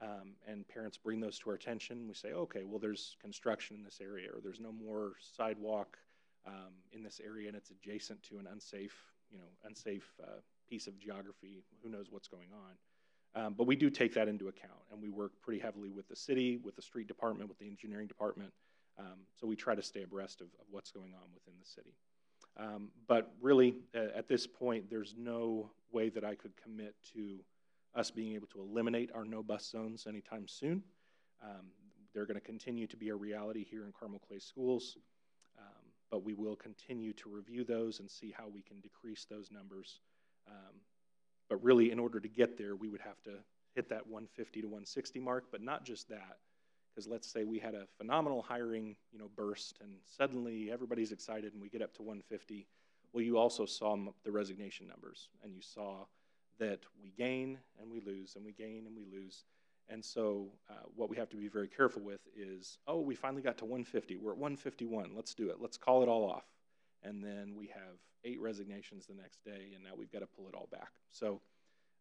Um, and parents bring those to our attention. We say, okay, well, there's construction in this area, or there's no more sidewalk um, in this area, and it's adjacent to an unsafe, you know, unsafe uh, piece of geography. Who knows what's going on? Um, but we do take that into account, and we work pretty heavily with the city, with the street department, with the engineering department, um, so we try to stay abreast of, of, what's going on within the city. Um, but really, uh, at this point, there's no way that I could commit to us being able to eliminate our no bus zones anytime soon. Um, they're going to continue to be a reality here in Carmel Clay schools, um, but we will continue to review those and see how we can decrease those numbers Um, but really, in order to get there, we would have to hit that 150 to 160 mark, but not just that. Because let's say we had a phenomenal hiring, you know, burst, and suddenly everybody's excited, and we get up to 150. Well, you also saw the resignation numbers, and you saw that we gain and we lose, and we gain and we lose. And so, uh, what we have to be very careful with is, oh, we finally got to 150. We're at 151. Let's do it. Let's call it all off. And then we have eight resignations the next day, and now we've got to pull it all back. So,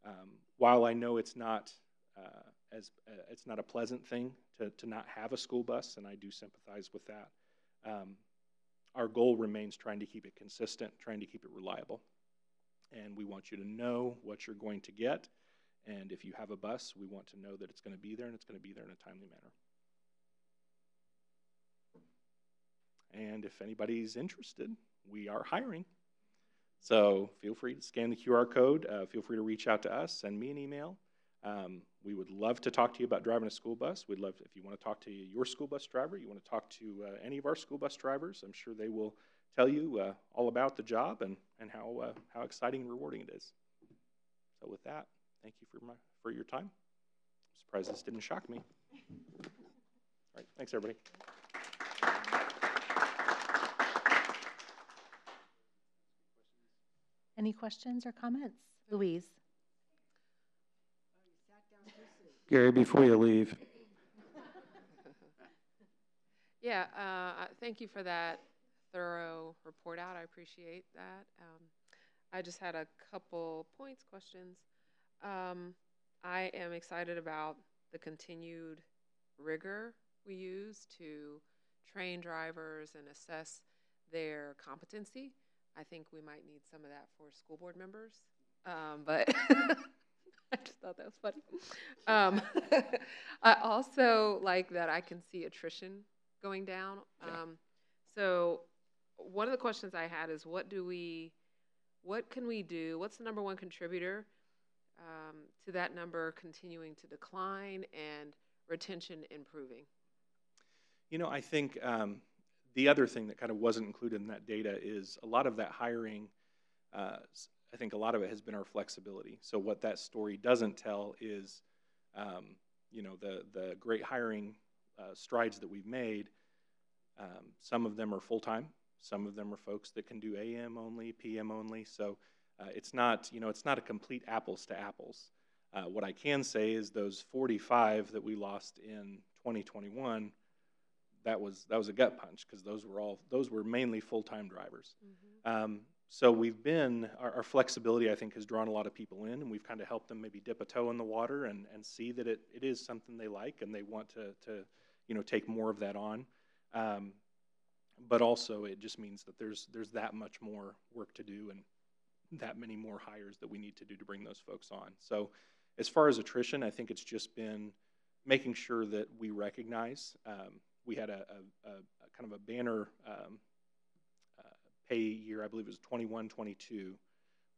um, while I know it's not uh, as uh, it's not a pleasant thing to, to not have a school bus, and I do sympathize with that. Um, our goal remains trying to keep it consistent, trying to keep it reliable. And we want you to know what you're going to get. And if you have a bus, we want to know that it's going to be there and it's going to be there in a timely manner. And if anybody's interested, we are hiring. So feel free to scan the QR code. Uh, feel free to reach out to us, send me an email. Um, we would love to talk to you about driving a school bus. We'd love, if you want to talk to your school bus driver, you want to talk to uh, any of our school bus drivers, I'm sure they will tell you uh, all about the job and, and how, uh, how exciting and rewarding it is. So with that, thank you for, my, for your time. I'm surprised this didn't shock me. All right, thanks everybody. Any questions or comments? Louise? Gary, before you leave, Yeah, uh, thank you for that thorough report out. I appreciate that. Um, I just had a couple points, questions. Um, I am excited about the continued rigor we use to train drivers and assess their competency. I think we might need some of that for school board members. Um, but I just thought that was funny. Um, I also like that I can see attrition going down. Yeah. Um, so one of the questions I had is what do we, what can we do? What's the number one contributor um, to that number continuing to decline and retention improving? You know, I think um, the other thing that kind of wasn't included in that data is a lot of that hiring. Uh, I think a lot of it has been our flexibility. So what that story doesn't tell is, um, you know, the the great hiring uh, strides that we've made. Um, some of them are full time. Some of them are folks that can do AM only, PM only. So uh, it's not, you know, it's not a complete apples to apples. Uh, what I can say is those 45 that we lost in 2021 that was that was a gut punch because those were all those were mainly full time drivers. Um, so we've been our, our flexibility I think has drawn a lot of people in, and we've kind of helped them maybe dip a toe in the water and, and see that it, it is something they like and they want to to you know take more of that on. Um, but also it just means that there's there's that much more work to do and that many more hires that we need to do to bring those folks on. So as far as attrition, I think it's just been making sure that we recognize. Um, we had a, a, a, kind of a banner um, pay year, I believe it was 21, 22,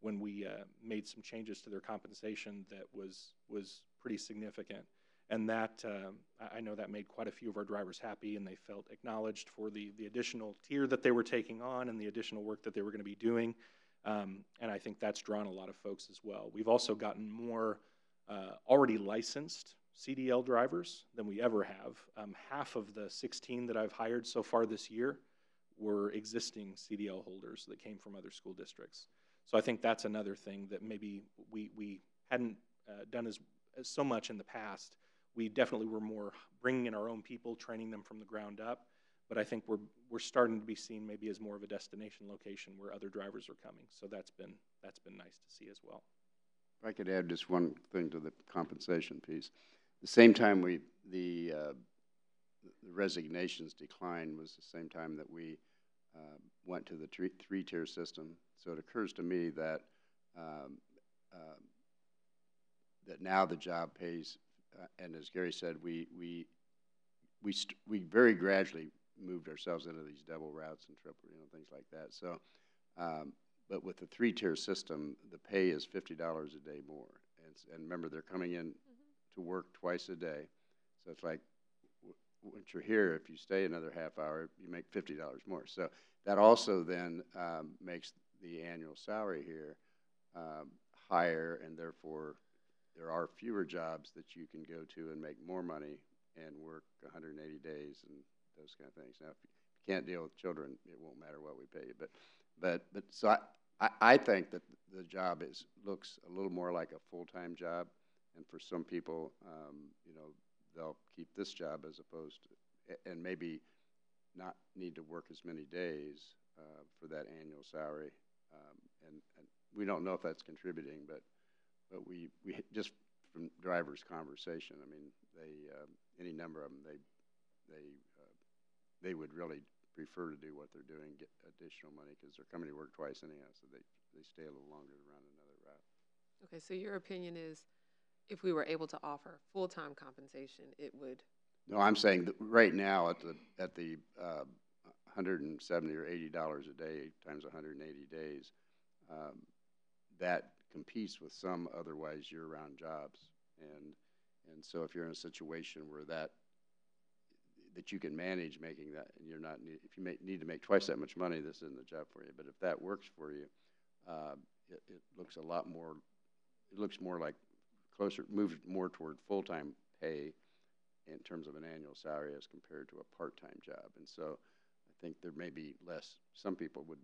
when we uh, made some changes to their compensation that was was pretty significant. And that um, I know that made quite a few of our drivers happy, and they felt acknowledged for the the additional tier that they were taking on and the additional work that they were going to be doing. Um, and I think that's drawn a lot of folks as well. We've also gotten more uh, already licensed CDL drivers than we ever have. Um, half of the 16 that I've hired so far this year were existing CDL holders that came from other school districts. So I think that's another thing that maybe we, we hadn't uh, done as, as so much in the past. We definitely were more bringing in our own people, training them from the ground up. But I think we're, we're starting to be seen maybe as more of a destination location where other drivers are coming. So that's been, that's been nice to see as well. If I could add just one thing to the compensation piece. The same time we, the, uh, the resignations decline was the same time that we uh, went to the three, three-tier system. So it occurs to me that, um, uh, that now the job pays, uh, and as Gary said, we, we, we, we very gradually moved ourselves into these double routes and triple, you know, things like that. So, um, but with the three-tier system, the pay is fifty dollars a day more. And, and remember, they're coming in to work twice a day. So it's like, once you're here, if you stay another half hour, you make fifty dollars more. So that also then um, makes the annual salary here um, higher, and therefore there are fewer jobs that you can go to and make more money and work 180 days and those kind of things. Now, if you can't deal with children, it won't matter what we pay you. But, but, but so I, I, I think that the job is looks a little more like a full-time job, and for some people, um, you know, they'll keep this job as opposed to, and maybe not need to work as many days uh, for that annual salary. Um, and, and we don't know if that's contributing, but but we we just from drivers' conversation, I mean, they uh, any number of them, they they uh, they would really prefer to do what they're doing, get additional money because they're coming to work twice anyhow, so they they stay a little longer to run another route. Okay, so your opinion is if we were able to offer full-time compensation, it would, No, I'm saying that right now at the at the uh, 170 or 80 dollars a day times 180 days, um, that competes with some otherwise year-round jobs, and and so if you're in a situation where that that you can manage making that, and you're not need, if you need to make twice that much money, this isn't the job for you. But if that works for you, uh, it, it looks a lot more. It looks more like closer, moves more toward full-time pay in terms of an annual salary as compared to a part-time job. And so I think there may be less, some people would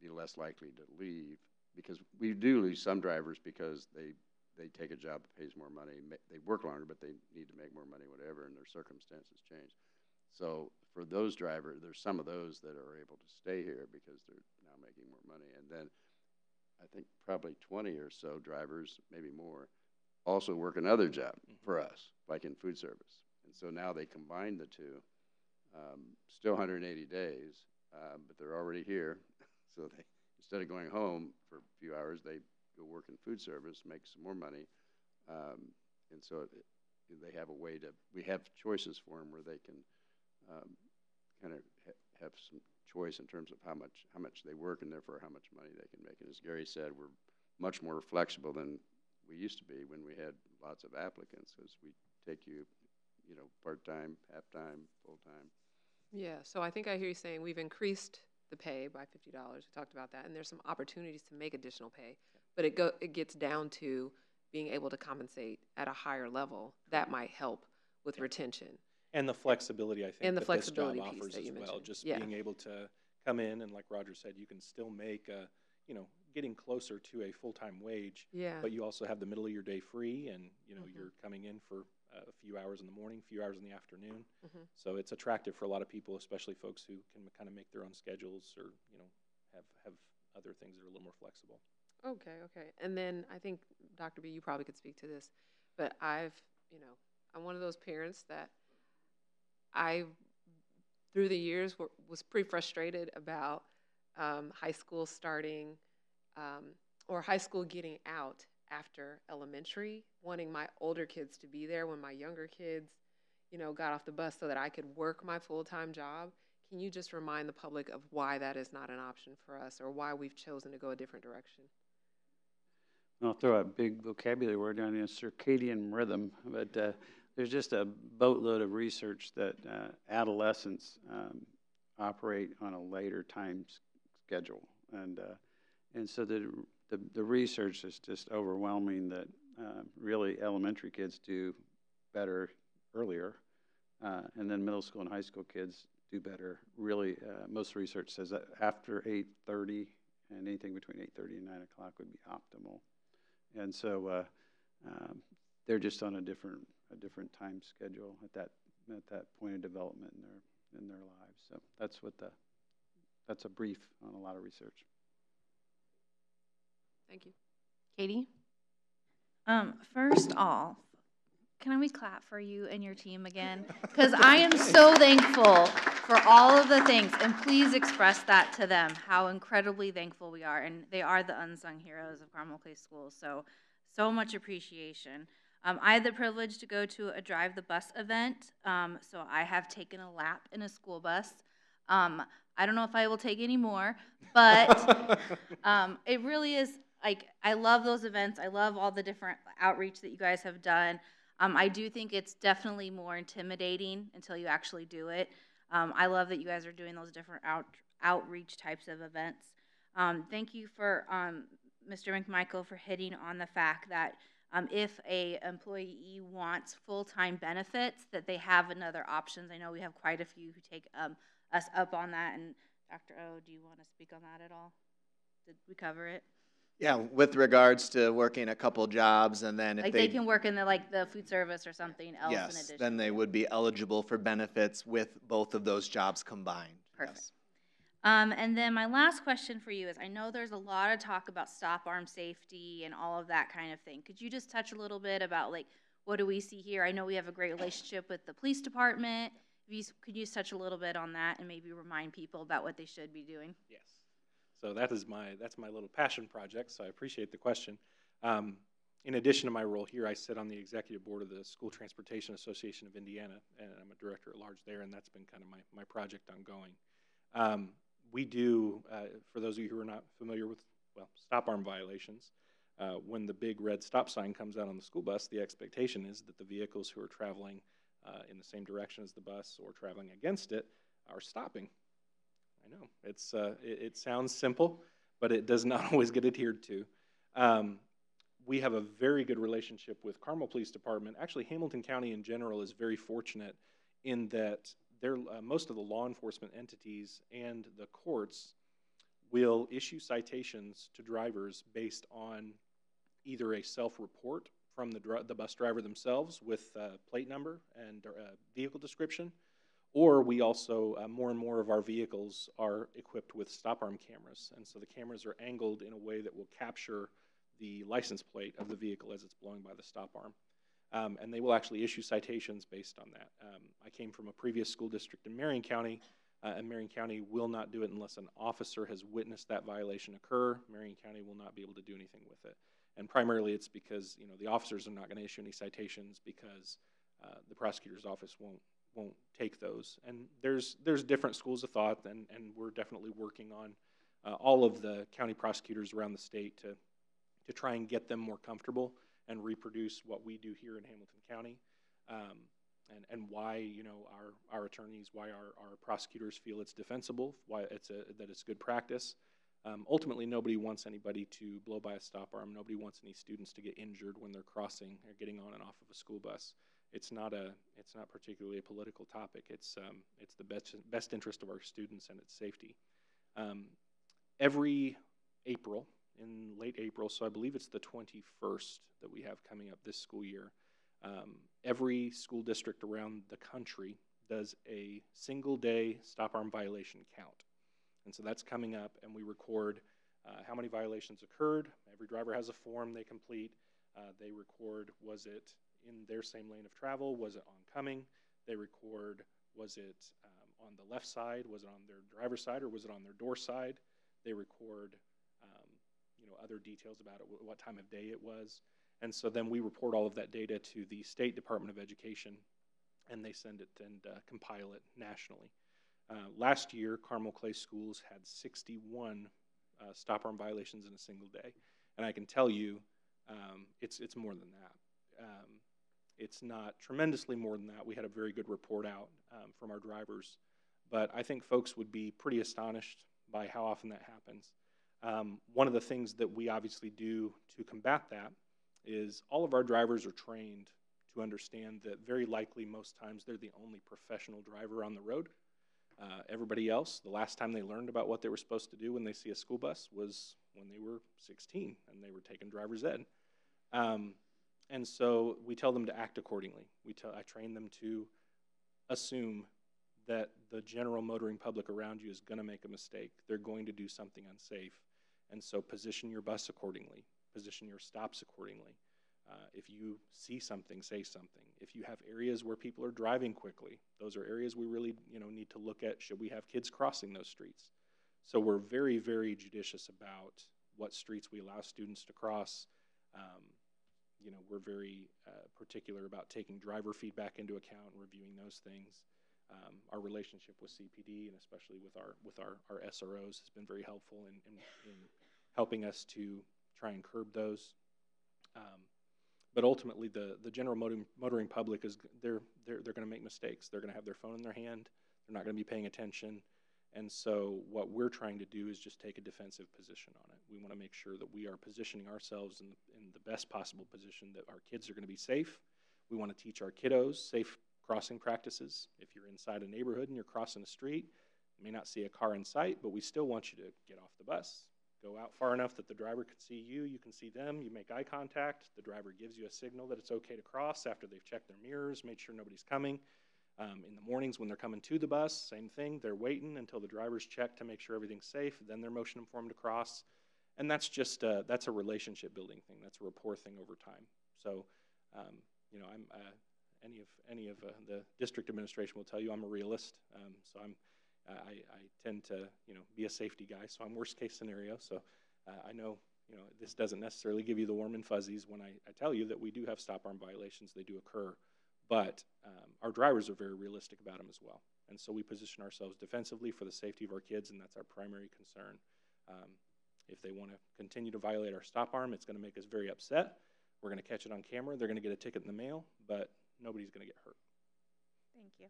be less likely to leave because we do lose some drivers because they, they take a job that pays more money. They work longer, but they need to make more money, whatever, and their circumstances change. So for those drivers, there's some of those that are able to stay here because they're now making more money. And then I think probably 20 or so drivers, maybe more, also work another job for us, like in food service. And so now they combine the two, um, still 180 days, uh, but they're already here. so they, instead of going home for a few hours, they go work in food service, make some more money. Um, and so it, they have a way to, we have choices for them where they can um, kind of ha- have some choice in terms of how much, how much they work and therefore how much money they can make. And as Gary said, we're much more flexible than we used to be when we had lots of applicants, because we take you, you know, part-time, half-time, full-time. yeah. So I think I hear you saying we've increased the pay by fifty dollars. We talked about that, and there's some opportunities to make additional pay. But it go, it gets down to being able to compensate at a higher level. That might help with retention. And the flexibility, I think, And the that this job offers as well. mentioned. Just Yeah. being able to come in and like Roger said, you can still make a, you know, getting closer to a full-time wage. Yeah. But you also have the middle of your day free and, you know, Mhm. you're coming in for a few hours in the morning, a few hours in the afternoon. Mhm. So it's attractive for a lot of people, especially folks who can kind of make their own schedules or, you know, have, have other things that are a little more flexible. Okay, okay. And then I think, Dr. B, you probably could speak to this, but I've, you know, I'm one of those parents that I, through the years, were, was pretty frustrated about um, high school starting um, or high school getting out after elementary, wanting my older kids to be there when my younger kids, you know, got off the bus so that I could work my full time job. Can you just remind the public of why that is not an option for us or why we've chosen to go a different direction? I'll throw a big vocabulary word down here, circadian rhythm, but uh, there's just a boatload of research that uh, adolescents um, operate on a later time schedule, and uh, and so the, the the research is just overwhelming that uh, really elementary kids do better earlier, uh, and then middle school and high school kids do better. Really, uh, most research says that after 8:30 and anything between 8:30 and 9 o'clock would be optimal and so uh, um, they're just on a different a different time schedule at that at that point of development in their in their lives. So that's what the that's a brief on a lot of research. Thank you. Katie? Um, first off, can we clap for you and your team again? Because I am so thankful for all of the things, and please express that to them, how incredibly thankful we are. And they are the unsung heroes of Carmel Clay Schools, so, so much appreciation. Um, I had the privilege to go to a Drive the Bus event, um, so I have taken a lap in a school bus. Um, I don't know if I will take any more, but um, it really is like I love those events. I love all the different outreach that you guys have done. Um, I do think it's definitely more intimidating until you actually do it. Um, I love that you guys are doing those different out, outreach types of events. Um, thank you for um, Mr. McMichael for hitting on the fact that um, if a employee wants full-time benefits, that they have another options. I know we have quite a few who take um, us up on that. And Dr. O, do you want to speak on that at all? Did we cover it? Yeah, with regards to working a couple jobs and then if Like they. they can work in the like the food service or something else in Yes, addition. then they would be eligible for benefits with both of those jobs combined. Perfect. Yes. Um, and then my last question for you is, I know there's a lot of talk about stop arm safety and all of that kind of thing. Could you just touch a little bit about like, what do we see here? I know we have a great relationship with the police department. If you s- Could you just touch a little bit on that and maybe remind people about what they should be doing? Yes. So that is my, that's my little passion project, so I appreciate the question. Um, in addition to my role here, I sit on the executive board of the School Transportation Association of Indiana, and I'm a director at large there, and that's been kind of my, my project ongoing. Um, we do, uh, for those of you who are not familiar with, well, stop arm violations, uh, when the big red stop sign comes out on the school bus, the expectation is that the vehicles who are traveling uh, in the same direction as the bus or traveling against it are stopping. I know it's uh, it, it sounds simple, but it does not always get adhered to. Um, we have a very good relationship with Carmel Police Department. Actually, Hamilton County in general is very fortunate in that they're, uh, most of the law enforcement entities and the courts will issue citations to drivers based on either a self-report from the, the bus driver themselves with uh, plate number and uh, vehicle description, or we also, uh, more and more of our vehicles are equipped with stop arm cameras. And so the cameras are angled in a way that will capture the license plate of the vehicle as it's blowing by the stop arm. Um, and they will actually issue citations based on that. Um, I came from a previous school district in Marion County, uh, and Marion County will not do it unless an officer has witnessed that violation occur. Marion County will not be able to do anything with it. And primarily it's because, you know, the officers are not going to issue any citations because uh, the prosecutor's office won't won't take those. And there's there's different schools of thought, and, and we're definitely working on uh, all of the county prosecutors around the state to to try and get them more comfortable and reproduce what we do here in Hamilton County, um, and and why you know our our attorneys, why our, our prosecutors feel it's defensible, why it's a that it's good practice. Um, ultimately, nobody wants anybody to blow by a stop arm. Nobody wants any students to get injured when they're crossing or getting on and off of a school bus. It's not a it's not particularly a political topic. It's um, it's the best best interest of our students and its safety. Um, every April, in late April, so I believe it's the 21st that we have coming up this school year. Um, every school district around the country does a single day stop arm violation count. And so that's coming up, and we record uh, how many violations occurred. Every driver has a form they complete. Uh, they record was it in their same lane of travel? Was it oncoming? They record was it um, on the left side? Was it on their driver's side or was it on their door side? They record um, you know other details about it, what time of day it was, and so then we report all of that data to the State Department of Education, and they send it and uh, compile it nationally. Uh, last year, Carmel Clay Schools had 61 uh, stop arm violations in a single day, and I can tell you, um, it's it's more than that. Um, it's not tremendously more than that. We had a very good report out um, from our drivers, but I think folks would be pretty astonished by how often that happens. Um, one of the things that we obviously do to combat that is all of our drivers are trained to understand that very likely most times they're the only professional driver on the road. Uh, everybody else, the last time they learned about what they were supposed to do when they see a school bus was when they were 16 and they were taking driver's ed. Um, and so we tell them to act accordingly. We tell, I train them to assume that the general motoring public around you is going to make a mistake. They're going to do something unsafe. And so position your bus accordingly, position your stops accordingly. Uh, if you see something, say something. If you have areas where people are driving quickly, those are areas we really you know, need to look at. Should we have kids crossing those streets? So we're very, very judicious about what streets we allow students to cross. Um, you know, we're very uh, particular about taking driver feedback into account and reviewing those things. Um, our relationship with CPD and especially with our with our, our SROs has been very helpful in, in, in helping us to try and curb those. Um, but ultimately, the, the general motoring, motoring public is they're they're, they're going to make mistakes. They're going to have their phone in their hand. They're not going to be paying attention. And so, what we're trying to do is just take a defensive position on it. we want to make sure that we are positioning ourselves in, in the best possible position that our kids are going to be safe. We want to teach our kiddos safe crossing practices. If you're inside a neighborhood and you're crossing a street, you may not see a car in sight, but we still want you to get off the bus, go out far enough that the driver can see you, you can see them, you make eye contact, the driver gives you a signal that it's okay to cross after they've checked their mirrors, made sure nobody's coming. Um, in the mornings when they're coming to the bus, same thing, they're waiting until the driver's check to make sure everything's safe, then they're motion informed to cross. And that's just, uh, that's a relationship building thing, that's a rapport thing over time. So, um, you know, I'm, uh, any of, any of uh, the district administration will tell you I'm a realist, um, so I'm, I, I tend to, you know, be a safety guy, so I'm worst case scenario. So uh, I know, you know, this doesn't necessarily give you the warm and fuzzies when I, I tell you that we do have stop arm violations. They do occur, but um, our drivers are very realistic about them as well. And so we position ourselves defensively for the safety of our kids, and that's our primary concern. Um, if they want to continue to violate our stop arm, it's going to make us very upset. We're going to catch it on camera. They're going to get a ticket in the mail, but nobody's going to get hurt. Thank you.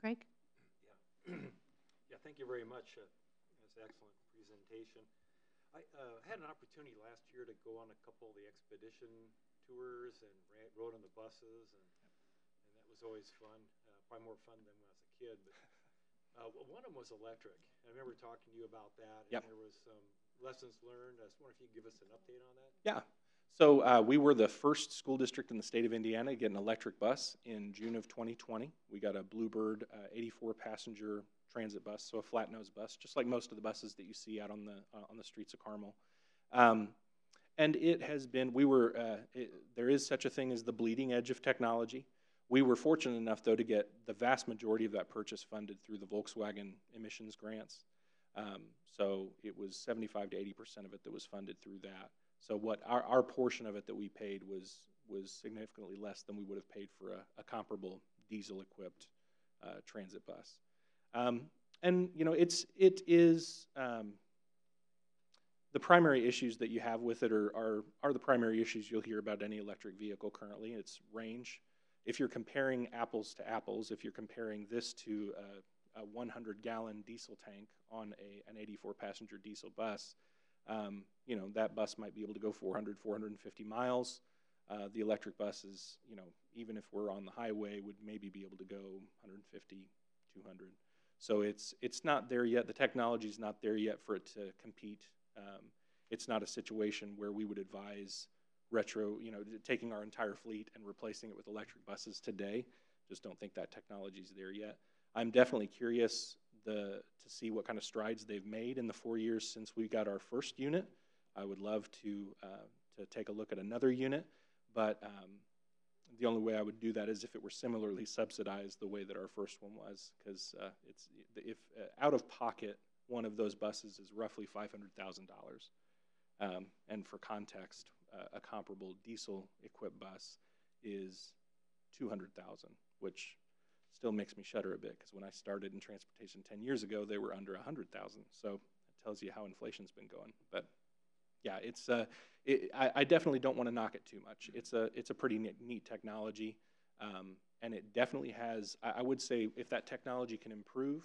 Craig? Yeah. yeah, thank you very much. Uh, that's an excellent presentation. I uh, had an opportunity last year to go on a couple of the expedition tours and ran, rode on the buses, and, and that was always fun. Uh, probably more fun than when I was a kid. But uh, one of them was electric. I remember talking to you about that, and yep. there was some lessons learned. I was wondering if you could give us an update on that. Yeah. So uh, we were the first school district in the state of Indiana to get an electric bus in June of 2020. We got a Bluebird uh, 84 passenger transit bus, so a flat nose bus, just like most of the buses that you see out on the uh, on the streets of Carmel. Um, and it has been. We were. Uh, it, there is such a thing as the bleeding edge of technology. We were fortunate enough, though, to get the vast majority of that purchase funded through the Volkswagen emissions grants. Um, so it was 75 to 80 percent of it that was funded through that. So what our, our portion of it that we paid was was significantly less than we would have paid for a, a comparable diesel-equipped uh, transit bus. Um, and you know, it's it is um, the primary issues that you have with it are, are are the primary issues you'll hear about any electric vehicle currently. It's range. If you're comparing apples to apples, if you're comparing this to a, a 100 gallon diesel tank on a, an 84 passenger diesel bus, um, you know, that bus might be able to go 400, 450 miles. Uh, the electric buses, you know, even if we're on the highway, would maybe be able to go 150, 200. So it's it's not there yet. The technology is not there yet for it to compete. Um, it's not a situation where we would advise retro, you know, taking our entire fleet and replacing it with electric buses today. Just don't think that technology is there yet. I'm definitely curious the, to see what kind of strides they've made in the four years since we got our first unit. I would love to, uh, to take a look at another unit, but um, the only way I would do that is if it were similarly subsidized the way that our first one was, because uh, it's if uh, out of pocket one of those buses is roughly five hundred thousand dollars, um, and for context, uh, a comparable diesel equipped bus is two hundred thousand, which still makes me shudder a bit because when I started in transportation 10 years ago, they were under a 100,000. So it tells you how inflation's been going. But yeah, it's uh, it, I, I, definitely don't want to knock it too much. It's a it's a pretty neat, neat technology, um, and it definitely has. I, I, would say if that technology can improve,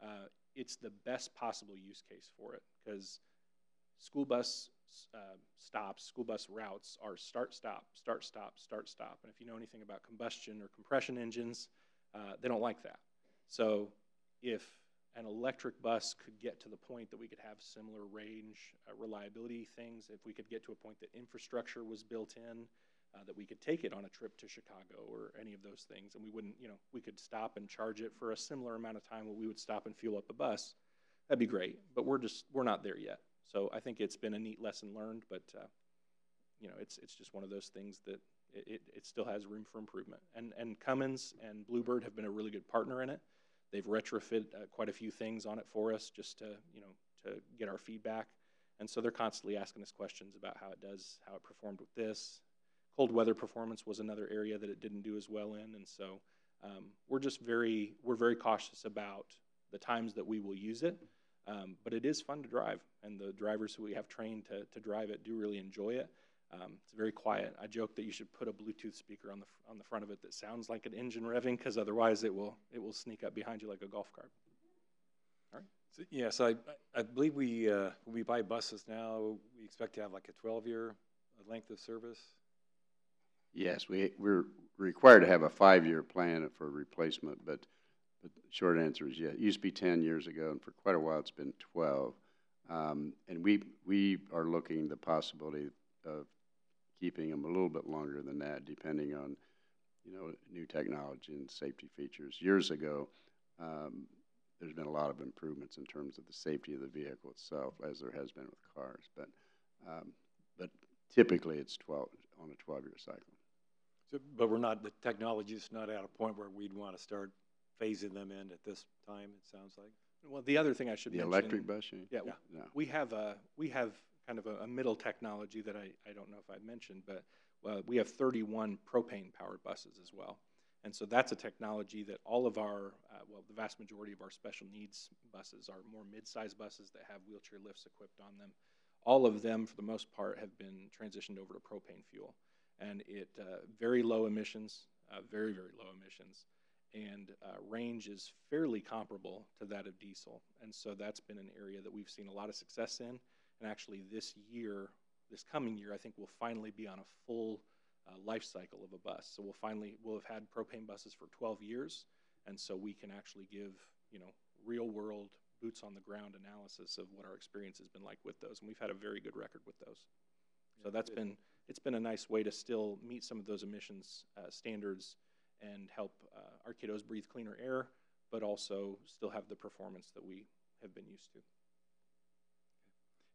uh, it's the best possible use case for it because school bus uh, stops, school bus routes are start stop, start stop, start stop. And if you know anything about combustion or compression engines, uh, they don't like that. So if an electric bus could get to the point that we could have similar range uh, reliability things, if we could get to a point that infrastructure was built in, uh, that we could take it on a trip to Chicago or any of those things, and we wouldn't, you know, we could stop and charge it for a similar amount of time where we would stop and fuel up a bus. That'd be great, but we're just we're not there yet. So I think it's been a neat lesson learned, but uh, you know, it's it's just one of those things that it, it, it, still has room for improvement. And, and Cummins and Bluebird have been a really good partner in it. They've retrofit uh, quite a few things on it for us just to, you know, to get our feedback. And so they're constantly asking us questions about how it does, how it performed with this. Cold weather performance was another area that it didn't do as well in. And so um, we're just very, we're very cautious about the times that we will use it. Um, but it is fun to drive, and the drivers who we have trained to, to drive it do really enjoy it. Um, it's very quiet. I joke that you should put a Bluetooth speaker on the on the front of it that sounds like an engine revving, because otherwise it will it will sneak up behind you like a golf cart. So, yeah, so I, I believe we, uh, when we buy buses now, we expect to have like a twelve-year length of service. Yes, we, we're required to have a five-year plan for replacement, but, but the short answer is yes. It used to be ten years ago, and for quite a while, it's been twelve. Um, and we, we are looking the possibility of keeping them a little bit longer than that, depending on, you know, new technology and safety features. Years ago, um, there's been a lot of improvements in terms of the safety of the vehicle itself, as there has been with cars. But, um, but typically, it's 12 on a 12-year cycle. So, but we're not, the technology is not at a point where we'd want to start phasing them in at this time, it sounds like. Well, the other thing I should The mention. electric bus. Yeah, Yeah. No. we have a, we have kind of a, a middle technology that I, I don't know if I mentioned, but, uh, we have thirty-one propane-powered buses as well. And so that's a technology that all of our, uh, well, the vast majority of our special needs buses are more mid-sized buses that have wheelchair lifts equipped on them. All of them, for the most part, have been transitioned over to propane fuel. And it, uh, very low emissions, uh, very, very low emissions. And, uh, range is fairly comparable to that of diesel. And so that's been an area that we've seen a lot of success in. And actually this year, this coming year, I think we'll finally be on a full, uh, life cycle of a bus. So we'll finally, we'll have had propane buses for 12 years, and so we can actually give, you know, real world, boots on the ground analysis of what our experience has been like with those, and we've had a very good record with those. So that's been, it's been a nice way to still meet some of those emissions uh, standards and help uh, our kiddos breathe cleaner air, but also still have the performance that we have been used to.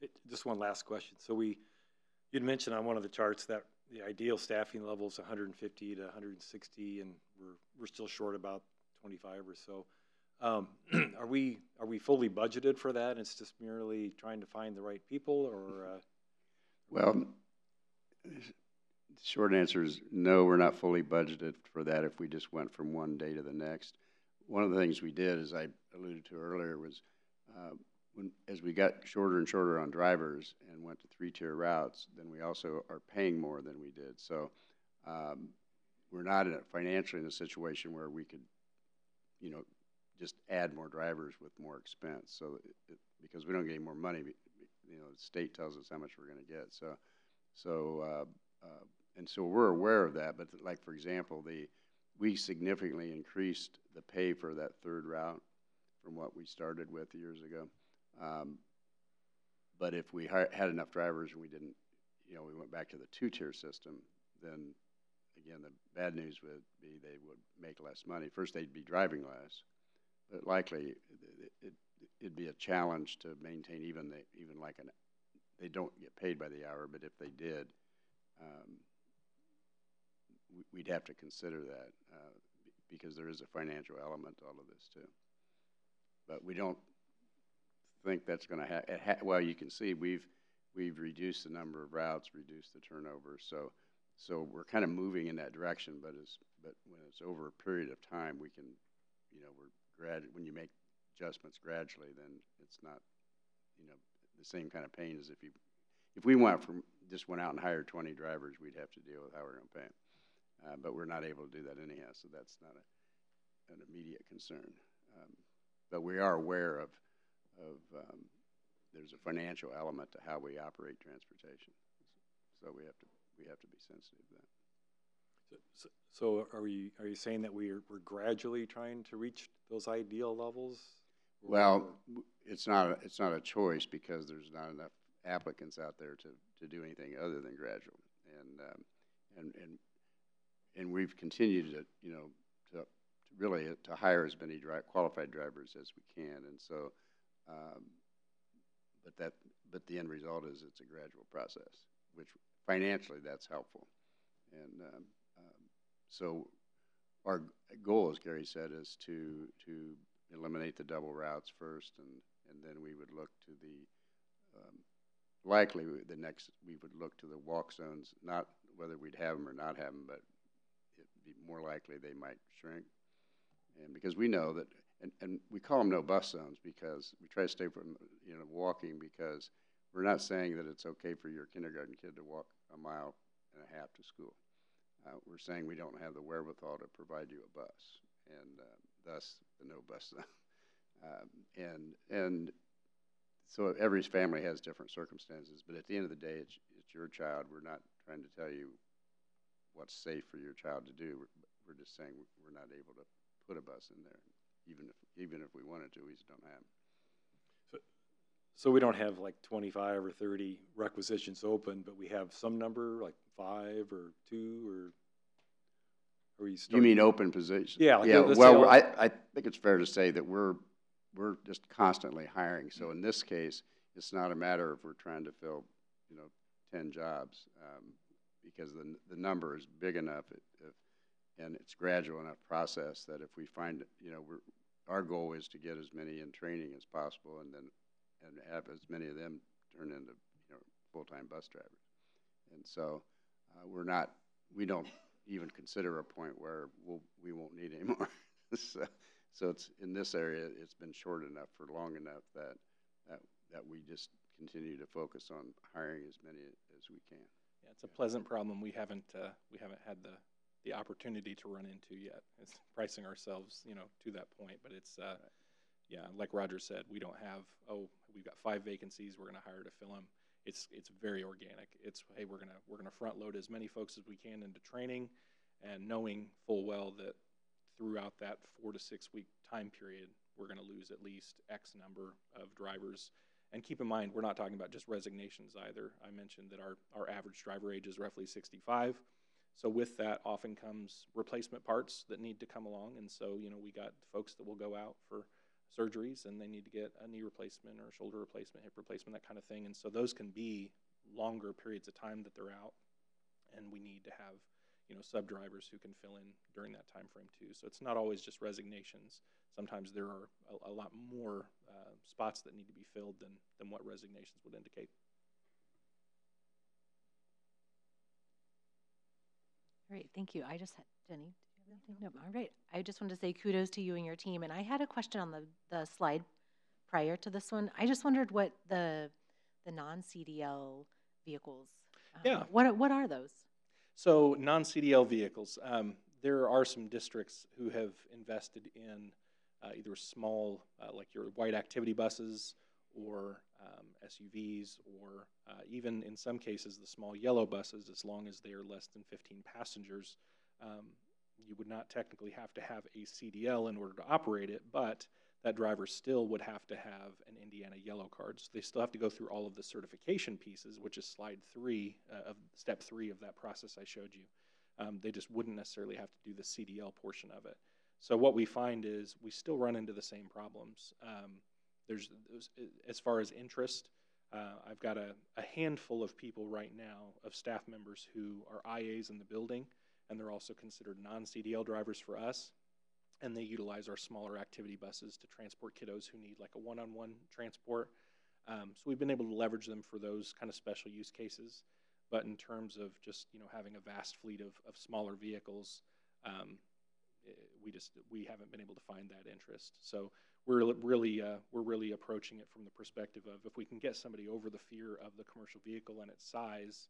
It, just one last question. So we, you'd mentioned on one of the charts that the ideal staffing level is 150 to 160, and we're we're still short about 25 or so. Um, are we are we fully budgeted for that? It's just merely trying to find the right people, or uh, Well, the short answer is no, we're not fully budgeted for that if we just went from one day to the next. One of the things we did, as I alluded to earlier, was uh, when, as we got shorter and shorter on drivers and went to three-tier routes, then we also are paying more than we did. So um, we're not in a, financially in a situation where we could, you know, just add more drivers with more expense. So it, it, because we don't get any more money, you know, the state tells us how much we're going to get. So, so uh, uh, and so we're aware of that. But like for example, the we significantly increased the pay for that third route from what we started with years ago. Um, but if we had enough drivers and we didn't, you know, we went back to the two-tier system, then again, the bad news would be they would make less money. First, they'd be driving less, but likely it, it, it'd be a challenge to maintain even the, even like an, they don't get paid by the hour, but if they did, um, we, we'd have to consider that, uh, because there is a financial element to all of this too. But we don't think that's gonna ha- it ha- well, you can see, we've, we've reduced the number of routes, reduced the turnover, so, so we're kind of moving in that direction, but as, but when it's over a period of time, we can, you know, we're grad, when you make adjustments gradually, then it's not, you know, the same kind of pain as if you, if we went from, just went out and hired twenty drivers, we'd have to deal with how we're gonna pay them. Uh, but we're not able to do that anyhow, so that's not a, an immediate concern. Um, but we are aware of, of, um, there's a financial element to how we operate transportation. So we have to, we have to be sensitive to that. so, so are we are you saying that we're we're gradually trying to reach those ideal levels? Well, it's not, a- it's not a choice because there's not enough applicants out there to, to do anything other than gradual. And, um, and, and, and we've continued to, you know, to, to really, to hire as many dri- qualified drivers as we can. And so, but that, but the end result is it's a gradual process, which financially, that's helpful. And, um, um, so our goal, as Gary said, is to, to eliminate the double routes first, and, and then we would look to the, um, likely, the next, we would look to the walk zones, not whether we'd have them or not have them, but it'd be more likely they might shrink. And because we know that, and, and we call them no bus zones because we try to stay from, you know, walking because we're not saying that it's okay for your kindergarten kid to walk a mile and a half to school. Uh, we're saying we don't have the wherewithal to provide you a bus, and uh, thus the no bus zone. Um, and, and so every family has different circumstances, but at the end of the day, it's, it's your child. We're not trying to tell you what's safe for your child to do. We're, we're just saying we're not able to put a bus in there. Even if, even if we wanted to, we just don't have. So we don't have like twenty-five or thirty requisitions open, but we have some number, like five or two, or? Or you You mean open positions? Yeah, like, Yeah, well, I, I think it's fair to say that we're, we're just constantly hiring. So in this case, it's not a matter of we're trying to fill, you know, ten jobs, um, because the, the number is big enough, it- if- and it's gradual enough process that if we find, you know, our goal is to get as many in training as possible and then, and have as many of them turn into, you know, full-time bus drivers. And so, uh, we're not, we don't even consider a point where we'll, we won't need any more. So, so it's, in this area, it's been short enough for long enough that, that, that we just continue to focus on hiring as many as we can. Yeah, it's a pleasant problem we haven't, uh, we haven't had the, the opportunity to run into yet. It's pricing ourselves, you know, to that point, but it's, uh, yeah, like Roger said, we don't have, oh, we've got five vacancies, we're gonna hire to fill them. It's, it's very organic. It's, hey, we're gonna, we're gonna front load as many folks as we can into training and knowing full well that throughout that four to six week time period, we're gonna lose at least X number of drivers. And keep in mind, we're not talking about just resignations either. I mentioned that our, our average driver age is roughly sixty-five. So with that often comes replacement parts that need to come along. And so, you know, we got folks that will go out for surgeries and they need to get a knee replacement or shoulder replacement, hip replacement, that kind of thing. And so those can be longer periods of time that they're out. And we need to have, you know, sub drivers who can fill in during that time frame too. So it's not always just resignations. Sometimes there are a, a lot more uh, spots that need to be filled than, than what resignations would indicate. All right, thank you. I just had, Jenny, do you have anything? No, all right. I just wanted to say kudos to you and your team. And I had a question on the, the slide prior to this one. I just wondered what the, the non-CDL vehicles. um, Yeah. What, are- what are those? So non-CDL vehicles, um, there are some districts who have invested in uh, either small, uh, like your white activity buses, or um, SUVs, or uh, even in some cases the small yellow buses, as long as they are less than 15 passengers. Um, you would not technically have to have a CDL in order to operate it, but that driver still would have to have an Indiana yellow card. So they still have to go through all of the certification pieces, which is slide three uh, of step three of that process I showed you. Um, they just wouldn't necessarily have to do the CDL portion of it. So what we find is we still run into the same problems. Um, there's, as far as interest, uh, I've got a, a handful of people right now of staff members who are IAs in the building, and they're also considered non-CDL drivers for us and they utilize our smaller activity buses to transport kiddos who need like a one-on-one transport. Um, so we've been able to leverage them for those kind of special use cases. But in terms of just you know having a vast fleet of, of smaller vehicles, um, eh, we just we haven't been able to find that interest. So we're really uh, we're really approaching it from the perspective of if we can get somebody over the fear of the commercial vehicle and its size,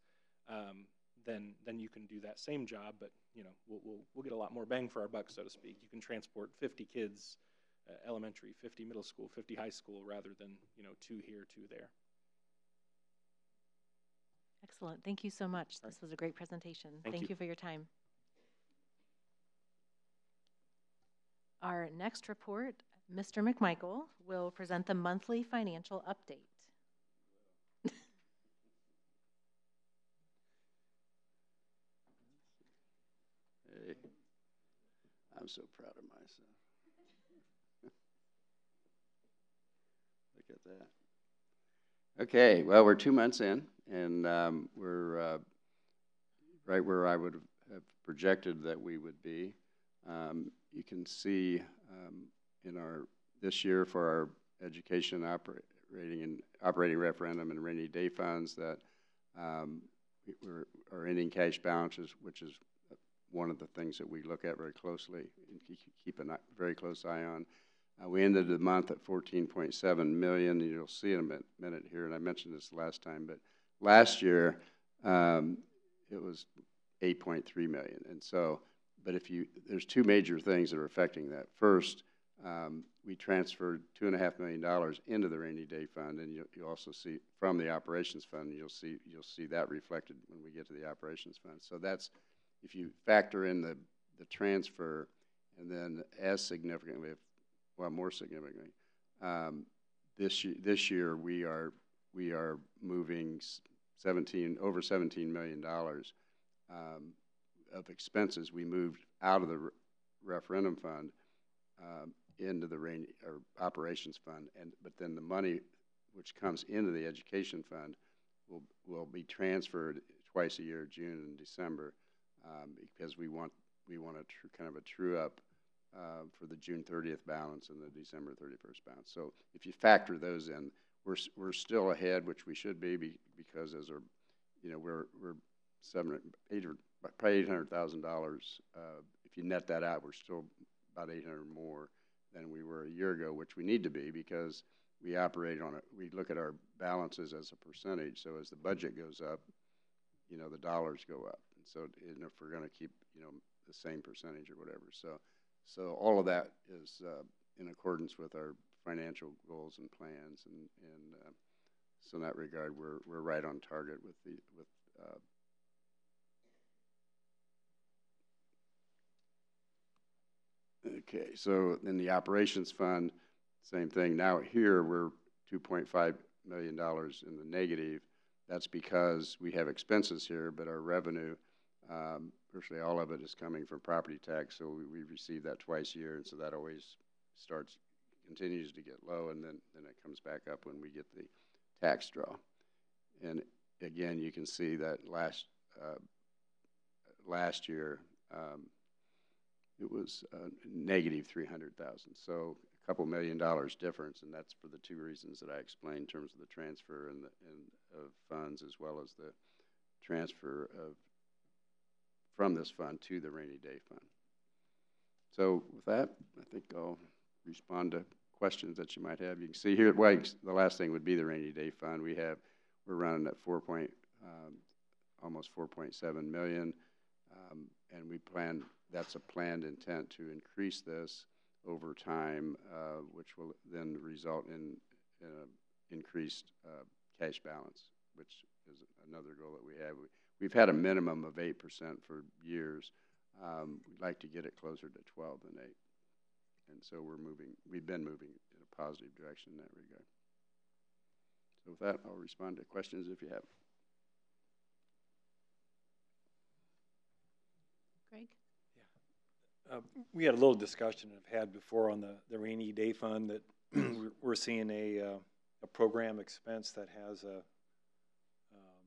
um, then then you can do that same job, but you know we'll, we'll we'll get a lot more bang for our buck, so to speak. You can transport 50 kids, uh, elementary, 50 middle school, 50 high school, rather than you know two here, two there. Excellent. Thank you so much. This was a great presentation. Thank Thank you. you for your time. Our next report, Mr. McMichael will present the monthly financial update. Hey, I'm so proud of myself. Look at that. Okay, well, we're two months in, and um, we're uh, right where I would have projected that we would be. Um, You can see um, in our, this year for our education operating and operating referendum and rainy day funds that um, we- we're, ending cash balances, which is one of the things that we look at very closely and keep- a very close eye on. Uh, we ended the month at 14.7 million. and You'll see in a min- minute here, and I mentioned this last time, but last year um, it was 8.3 million. And so, but if you, there's two major things that are affecting that. First, um, we transferred two and a half million dollars into the rainy day fund, and you, you also see from the operations fund, you'll see, you'll see that reflected when we get to the operations fund. So that's, if you factor in the, the transfer, and then as significantly, if, well, more significantly, um, this, this year, we are, we are moving seventeen, over seventeen million dollars, um, of expenses we moved out of the re- referendum fund, um, into the rainy, or operations fund, and, but then the money which comes into the education fund will, will be transferred twice a year, June and December, um, because we want, we want a tr- kind of a true up, uh, for the June thirtieth balance and the December thirty-first balance. So if you factor those in, we're, we're still ahead, which we should be, be, because as our, you know, we're, we're seven, eight, or probably eight hundred thousand dollars. Uh, if you net that out, we're still about eight hundred more than we were a year ago, which we need to be because we operate on it. We look at our balances as a percentage. So as the budget goes up, you know, the dollars go up. And so, and if we're going to keep, you know, the same percentage or whatever. So, so all of that is uh, in accordance with our financial goals and plans. And, and uh, so in that regard, we're, we're right on target with the, with uh, Okay, so in the operations fund, same thing. Now here, we're two point five million dollars in the negative. That's because we have expenses here, but our revenue, um, virtually all of it is coming from property tax, so we, we receive that twice a year, and so that always starts, continues to get low, and then, then it comes back up when we get the tax draw. And again, you can see that last, uh, last year, um, it was uh, negative three hundred thousand. So a couple million dollars difference, and that's for the two reasons that I explained in terms of the transfer and the, and of funds as well as the transfer of from this fund to the rainy day fund. So with that, I think I'll respond to questions that you might have. You can see here, well, the last thing would be the rainy day fund. We have, we're running at four point, um, almost four point seven million. Um, and we plan, that's a planned intent to increase this over time, uh, which will then result in, in increased uh, cash balance, which is another goal that we have. We, we've had a minimum of 8% for years. Um, we'd like to get it closer to 12 than 8. And so we're moving, we've been moving in a positive direction in that regard. So with that, I'll respond to questions if you have. Uh, We had a little discussion I've had before on the, the rainy day fund that we're- seeing a, uh, a program expense that has a, um,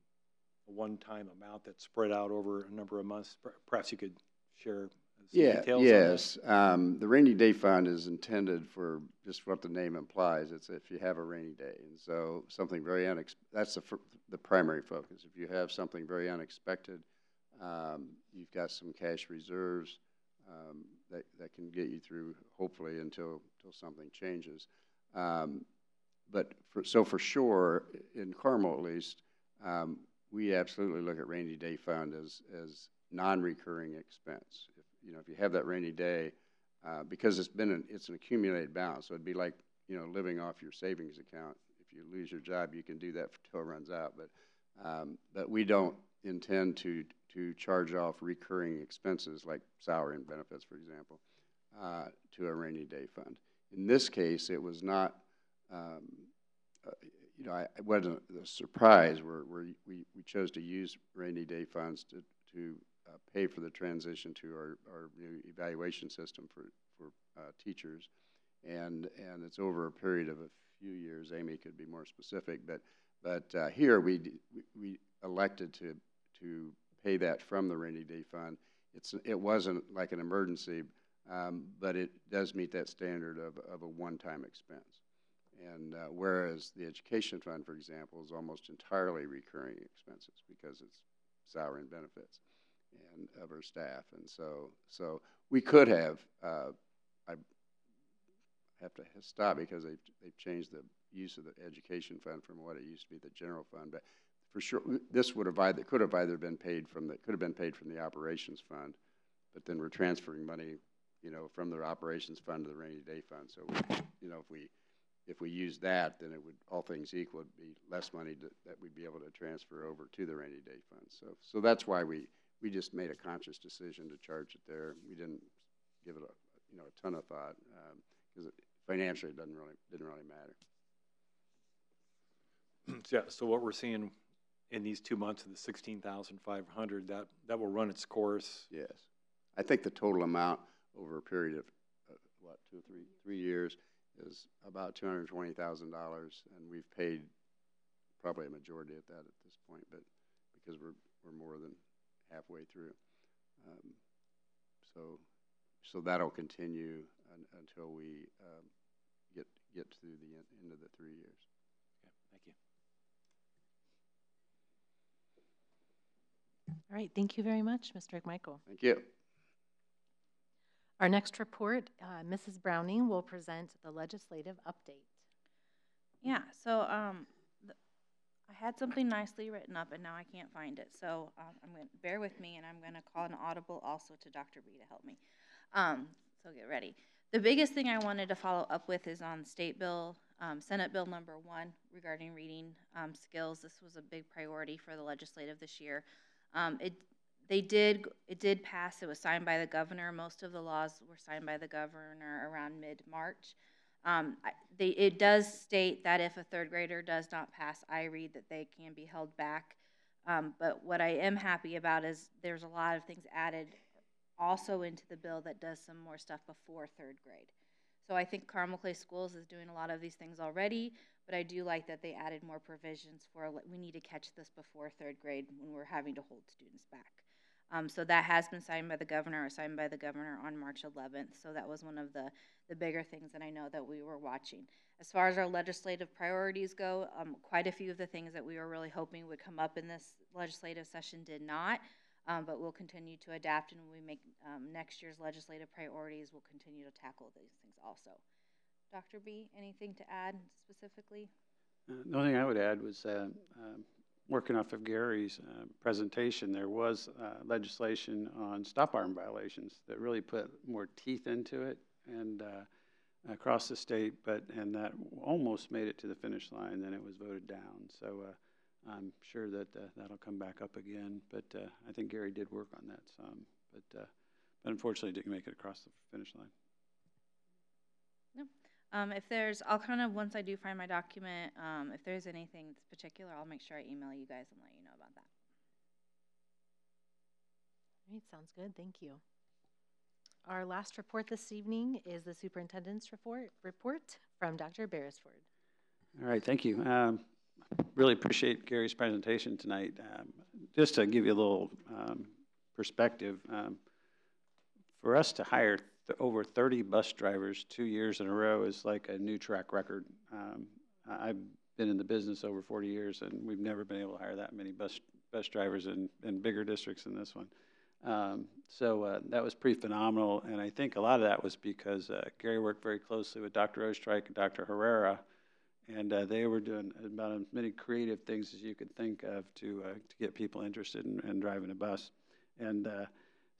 a one-time amount that's spread out over a number of months. Perhaps you could share some Yeah, details on that? yes. Um, the rainy day fund is intended for just what the name implies. It's if you have a rainy day. And so something very unexpected, that's the, the primary focus. If you have something very unexpected, um, you've got some cash reserves, um, that, that can get you through hopefully until, until something changes. Um, but for, so for sure, in Carmel at least, um, we absolutely look at rainy day fund as, as non-recurring expense. If, you know, if you have that rainy day, uh, because it's been an, it's an accumulated balance, so it'd be like, you know, living off your savings account. If you lose your job, you can do that until it runs out, but, um, but we don't intend to, to charge off recurring expenses like salary and benefits, for example, uh, to a rainy day fund. In this case, it was not, um, uh, you know, I, it wasn't a surprise where, where we, we chose to use rainy day funds to, to uh, pay for the transition to our, our new evaluation system for, for uh, teachers. And, and it's over a period of a few years. Amy could be more specific, but, but uh, here we, we elected to, to pay that from the rainy day fund. It's, it wasn't like an emergency, um, but it does meet that standard of, of a one-time expense. And uh, whereas the education fund, for example, is almost entirely recurring expenses because it's salary and benefits and of our staff. And so, so we could have, uh, I have to stop because they've, they've changed the use of the education fund from what it used to be the general fund. But for sure, this would have either, could have either been paid from the, could have been paid from the operations fund, but then we're transferring money you know, from the operations fund to the rainy day fund. So, you know, if we, if we use that, then it would, all things equal, be less money to, that we'd be able to transfer over to the rainy day fund. So, so that's why we, we just made a conscious decision to charge it there. We didn't give it a, you know, a ton of thought, um, because it financially, it doesn't really, didn't really matter. Yeah, so what we're seeing in these two months of the sixteen thousand five hundred, that, that will run its course. Yes. I think the total amount over a period of, uh, what, two, three, three years is about two hundred and twenty thousand dollars, and we've paid probably a majority of that at this point, but because we're, we're more than halfway through. Um, So, so that'll continue un- until we, um, get, get to the end, end of the three years. Okay, thank you. All right, thank you very much, Mr. McMichael. Thank you. Our next report, uh, Mrs. Browning will present the legislative update. Yeah, so, um, th- I had something nicely written up and now I can't find it, so, um, I'm gonna, bear with me and I'm gonna call an audible also to Dr. B to help me. Um, so get ready. The biggest thing I wanted to follow up with is on State Bill, um, Senate Bill number one regarding reading, um, skills. This was a big priority for the legislative this year. Um, it, they did, it did pass, it was signed by the governor. Most of the laws were signed by the governor around mid-March. Um, they, it does state that if a third grader does not pass IREAD, that they can be held back. Um, but what I am happy about is there's a lot of things added also into the bill that does some more stuff before third grade. So I think Carmel Clay Schools is doing a lot of these things already, but I do like that they added more provisions for, we need to catch this before third grade when we're having to hold students back. Um, so that has been signed by the governor, or signed by the governor on March 11th. So that was one of the, the bigger things that I know that we were watching. As far as our legislative priorities go, um, quite a few of the things that we were really hoping would come up in this legislative session did not. Um, but we'll continue to adapt, and when we make um, next year's legislative priorities, we'll continue to tackle these things also. Dr. B, anything to add specifically? Uh, The only thing I would add was, uh, um, working off of Gary's uh, presentation, there was uh, legislation on stop arm violations that really put more teeth into it and uh, across the state, but, and that almost made it to the finish line, then it was voted down. So uh, I'm sure that uh, that'll come back up again, but uh, I think Gary did work on that some, but uh, but unfortunately didn't make it across the finish line. Um, if there's, I'll kind of, once I do find my document, um, if there's anything that's particular, I'll make sure I email you guys and let you know about that. All right, sounds good, thank you. Our last report this evening is the superintendent's report, report from Dr. Beresford. All right, thank you. Um, Really appreciate Gary's presentation tonight. Um, Just to give you a little um, perspective, um, for us to hire th- over 30 bus drivers two years in a row is like a new track record. Um, I've been in the business over 40 years, and we've never been able to hire that many bus, bus drivers in, in bigger districts than this one. Um, So uh, that was pretty phenomenal, and I think a lot of that was because uh, Gary worked very closely with Dr. Oestreich and Dr. Herrera, and uh, they were doing about as many creative things as you could think of to uh, to get people interested in, in driving a bus. And uh,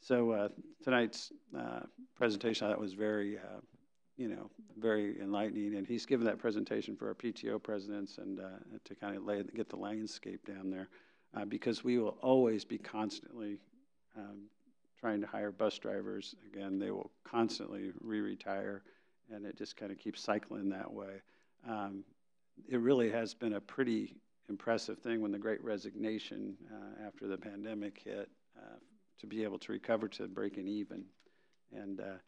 so uh, tonight's uh, presentation I thought was very, uh, you know, very enlightening. And he's given that presentation for our PTO presidents and uh, to kind of lay get the landscape down there, uh, because we will always be constantly um, trying to hire bus drivers. Again, they will constantly re-retire, and it just kind of keeps cycling that way. Um, it really has been a pretty impressive thing when the great resignation uh, after the pandemic hit uh, to be able to recover to breaking even. And, uh,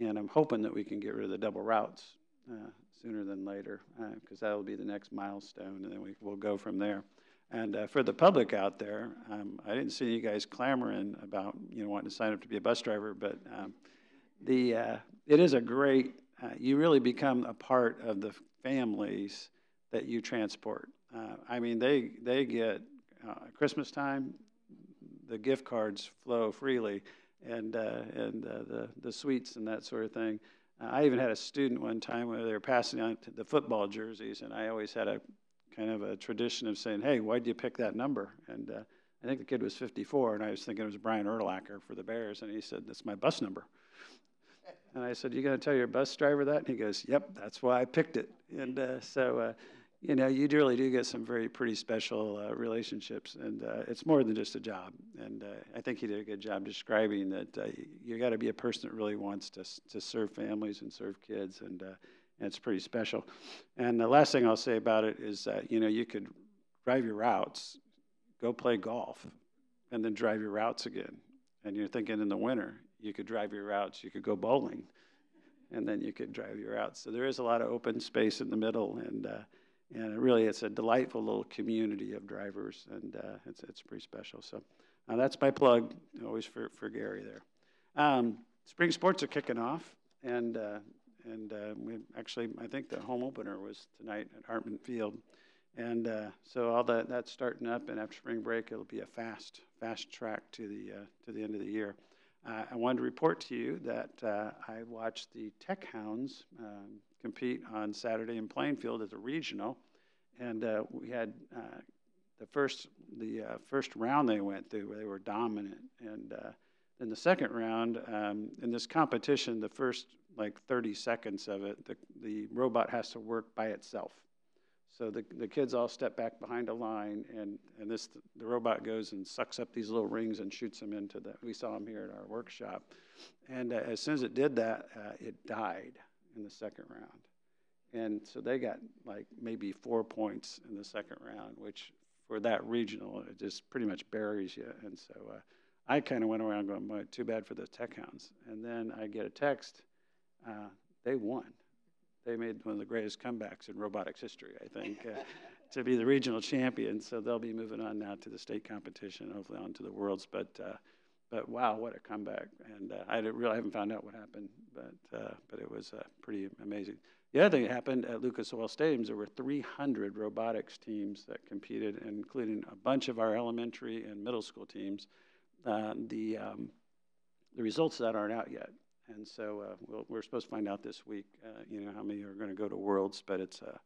and I'm hoping that we can get rid of the double routes uh, sooner than later because that'll be the next milestone and then we, we'll go from there. And uh, for the public out there, um, I didn't see you guys clamoring about you know wanting to sign up to be a bus driver, but um, the uh, it is a great. Uh, you really become a part of the families that you transport. Uh, I mean, they they get uh, Christmas time, the gift cards flow freely, and uh, and uh, the the sweets and that sort of thing. I even had a student one time where they were passing out the football jerseys, and I always had a kind of a tradition of saying, "Hey, why did you pick that number?" And uh, I think the kid was 54, and I was thinking it was Brian Urlacher for the Bears, and he said, "That's my bus number." And I said, You going to tell your bus driver that? And he goes, Yep, that's why I picked it. And uh, so, uh, you know, you really do get some very pretty special uh, relationships, and uh, it's more than just a job. And uh, I think he did a good job describing that uh, you got to be a person that really wants to to serve families and serve kids, and, uh, and it's pretty special. And the last thing I'll say about it is that you know you could drive your routes, go play golf, and then drive your routes again. And you're thinking in the winter, you could drive your routes, you could go bowling, and then you could drive your routes. So there is a lot of open space in the middle, and uh, and really it's a delightful little community of drivers, and uh, it's it's pretty special. So uh, that's my plug, always for for Gary there. Um, spring sports are kicking off, and uh, and uh, we actually I think the home opener was tonight at Hartman Field, and uh, so all that that's starting up, and after spring break it'll be a fast fast track to the uh, to the end of the year. Uh, I wanted to report to you that uh, I watched the Tech Hounds um, compete on Saturday in Plainfield at the regional, and uh, we had uh, the first the uh, first round they went through where they were dominant, and uh, then the second round um, in this competition, the first like 30 seconds of it, the the robot has to work by itself. So the, the kids all step back behind a line, and, and this the robot goes and sucks up these little rings and shoots them into the. We saw them here at our workshop, and uh, as soon as it did that, uh, it died in the second round, and so they got like maybe four points in the second round, which for that regional it just pretty much buries you. And so uh, I kind of went around going, "Boy, too bad for the Tech Hounds." And then I get a text, uh, they won they made one of the greatest comebacks in robotics history, I think, uh, to be the regional champion. So they'll be moving on now to the state competition, hopefully on to the worlds. But uh, but wow, what a comeback! And uh, I really haven't found out what happened, but uh, but it was uh, pretty amazing. The other thing that happened at Lucas Oil Stadiums, there were 300 robotics teams that competed, including a bunch of our elementary and middle school teams. Uh, the um, the results of that aren't out yet. And so uh, we'll, we're supposed to find out this week, uh, you know, how many are going to go to Worlds. But it's, uh,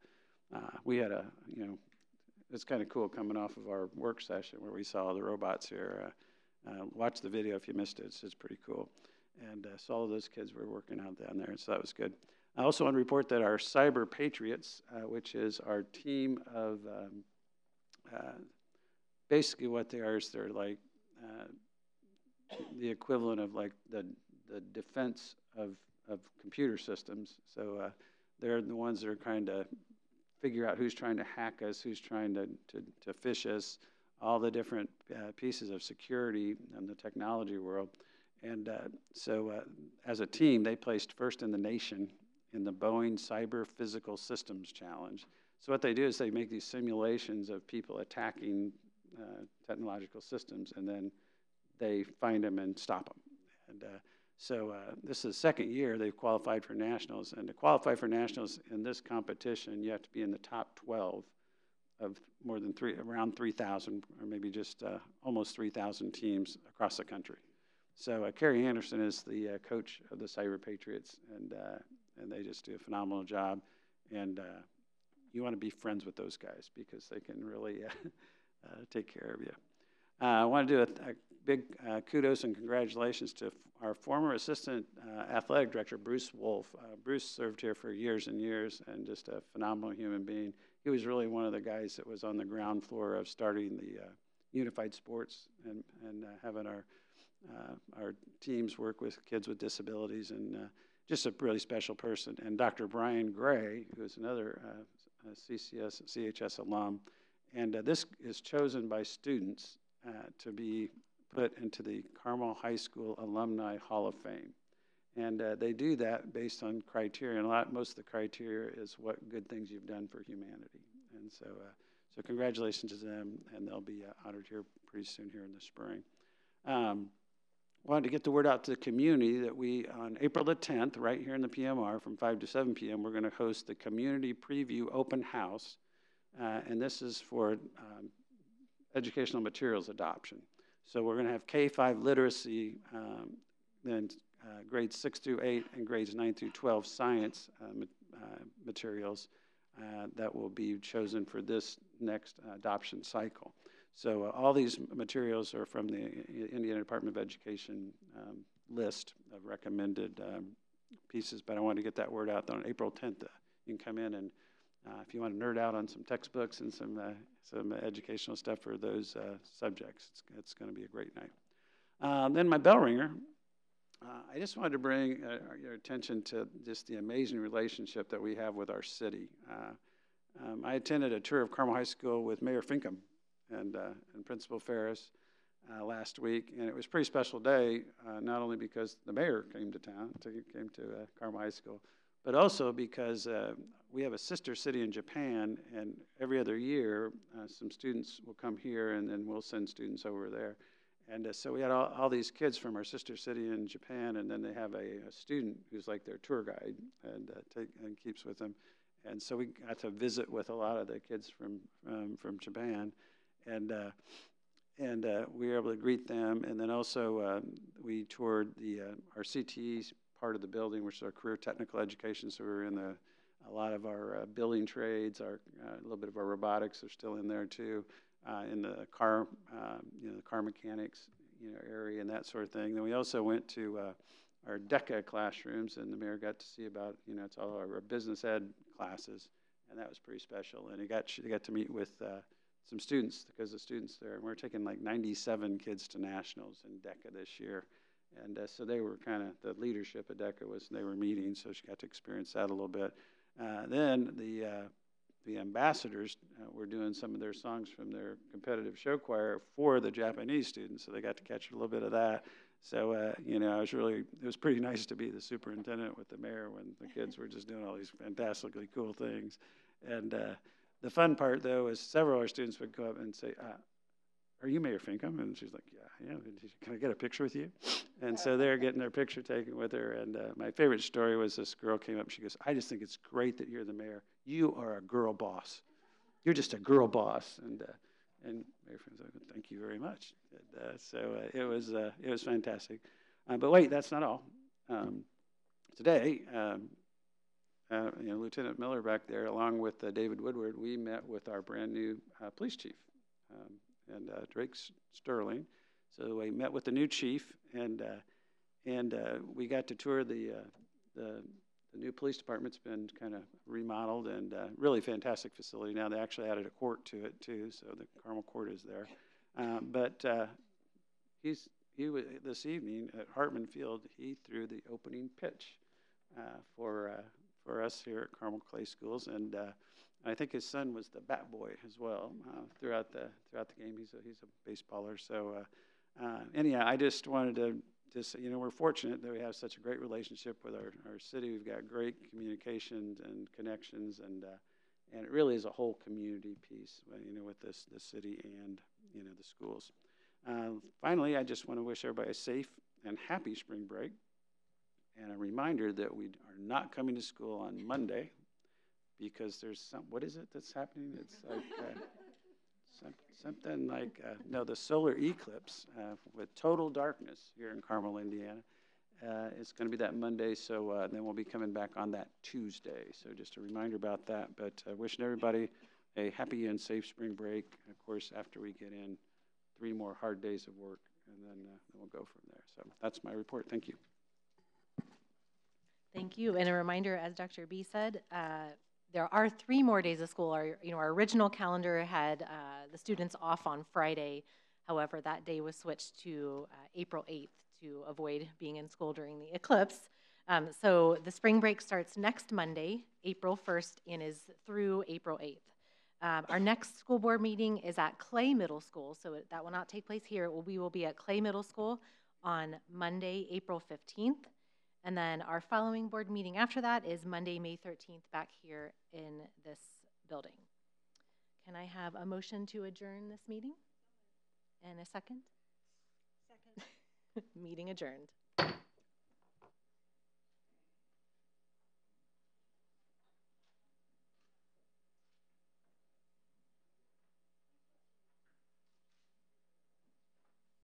uh, we had a, you know, it's kind of cool coming off of our work session where we saw the robots here. Uh, uh, watch the video if you missed it. It's, it's pretty cool. And so all of those kids were working out down there, so that was good. I also want to report that our Cyber Patriots, which is our team of um, basically what they are is they're like the equivalent of like the the defense of, of computer systems. So uh, they're the ones that are trying to figure out who's trying to hack us, who's trying to, to, to phish us, all the different uh, pieces of security in the technology world. And uh, so, uh, as a team, they placed first in the nation in the Boeing Cyber Physical Systems Challenge. So, what they do is they make these simulations of people attacking uh, technological systems, and then they find them and stop them. And uh, so uh, this is the second year they've qualified for nationals, and to qualify for nationals in this competition, you have to be in the top 12 of more than three, around 3,000, or maybe just uh, almost 3,000 teams across the country. So uh, Kerry Anderson is the uh, coach of the Cyber Patriots, and uh, and they just do a phenomenal job. And uh, you want to be friends with those guys because they can really take care of you. I want to do a, a big uh, kudos and congratulations to our former assistant uh, athletic director, Bruce Wolf. Uh, Bruce served here for years and years and just a phenomenal human being. He was really one of the guys that was on the ground floor of starting the uh, unified sports and, and uh, having our, uh, our teams work with kids with disabilities and just a really special person. And Dr. Brian Gray, who is another CCS, CHS alum, and this is chosen by students to be put into the Carmel High School Alumni Hall of Fame. And uh, they do that based on criteria, and a lot, most of the criteria is what good things you've done for humanity. And so, uh, so congratulations to them, and they'll be uh, honored here pretty soon here in the spring. Um, wanted to get the word out to the community that we, on April the 10th, right here in the PMR from 5 to 7 p.m., we're going to host the Community Preview Open House. Uh, and this is for um, educational materials adoption. So we're going to have K-5 literacy, um, then uh, grades 6 through 8 and grades 9 through 12 science uh, ma uh, materials uh, that will be chosen for this next adoption cycle. So uh, all these materials are from the Indiana Department of Education um, list of recommended um, pieces, but I wanted to get that word out that on April 10th. Uh, you can come in and uh, if you want to nerd out on some textbooks and some uh, some educational stuff for those uh, subjects, it's, it's going to be a great night. Um, then my bell ringer. Uh, I just wanted to bring uh, your attention to just the amazing relationship that we have with our city. Uh, um, I attended a tour of Carmel High School with Mayor Finkam and, and Principal Ferris last week, and it was a pretty special day, not only because the mayor came to town, to, came to Carmel High School, but also because uh, we have a sister city in Japan, and every other year, uh, some students will come here, and then we'll send students over there. And uh, so we had all, all, these kids from our sister city in Japan, and then they have a, a student who's like their tour guide and, uh, take, and keeps with them. And so we got to visit with a lot of the kids from um, from Japan, and uh, and uh, we were able to greet them. And then also we toured the our CTE part of the building, which is our career technical education. So we are in the a lot of our uh, building trades, our uh, a little bit of our robotics are still in there too, uh, in the car, um, you know, the car mechanics, you know, area and that sort of thing. Then we also went to uh, our DECA classrooms, and the mayor got to see about, you know, it's all our business ed classes, and that was pretty special. And he got she got to meet with some students because the students there, and we're taking like 97 kids to nationals in DECA this year. And uh, so they were kind of the leadership at DECA was they were meeting, so she got to experience that a little bit. Uh, then the uh, the ambassadors uh, were doing some of their songs from their competitive show choir for the Japanese students, so they got to catch a little bit of that. So uh, you know, I was really it was pretty nice to be the superintendent with the mayor when the kids were just doing all these fantastically cool things. And the fun part though is several of our students would go up and say, "Are you Mayor Finkam?" And she's like, "Yeah." Yeah, can I get a picture with you? And so they're getting their picture taken with her. And uh, my favorite story was this girl came up. She goes, "I just think it's great that you're the mayor. You are a girl boss. You're just a girl boss." And uh, and Mayor like, "Thank you very much." And, uh, so uh, it was uh, it was fantastic. Uh, but wait, that's not all. Um, today, um, you know, Lieutenant Miller back there, along with David Woodward, we met with our brand new police chief um, and Drake Sterling. So we met with the new chief, and uh, and uh, we got to tour the, uh, the, the new police department's been kind of remodeled and uh, really fantastic facility. Now they actually added a court to it too, so the Carmel Court is there. Um, but uh, he's he was this evening at Hartman Field. He threw the opening pitch uh, for for us here at Carmel Clay Schools, and I think his son was the bat boy as well throughout the throughout the game. He's a, he's a baseballer, so uh, anyhow, I just wanted to just, you know, we're fortunate that we have such a great relationship with our, our city. We've got great communications and connections, and uh, and it really is a whole community piece, uh, you know, with this the city and you know the schools. Uh, finally, I just want to wish everybody a safe and happy spring break, and a reminder that we are not coming to school on Monday because there's some. What is it that's happening? It's like. Uh, something like, uh, no, the solar eclipse uh, with total darkness here in Carmel, Indiana. Uh, it's going to be that Monday, so uh, then we'll be coming back on that Tuesday. So just a reminder about that. But uh, wishing everybody a happy and safe spring break. Of course, after we get in three more hard days of work, and then, uh, then we'll go from there. So that's my report. Thank you. Thank you. And a reminder, as Dr. B said, there are three more days of school. Our, you know, our original calendar had uh, the students off on Friday. However, that day was switched to uh, April 8th to avoid being in school during the eclipse. Um, so the spring break starts next Monday, April 1st, and is through April 8th. Um, our next school board meeting is at Clay Middle School, so that will not take place here. Will, we will be at Clay Middle School on Monday, April 15th. And then our following board meeting after that is Monday, May 13th, back here in this building. Can I have a motion to adjourn this meeting? And a second? Second. meeting adjourned.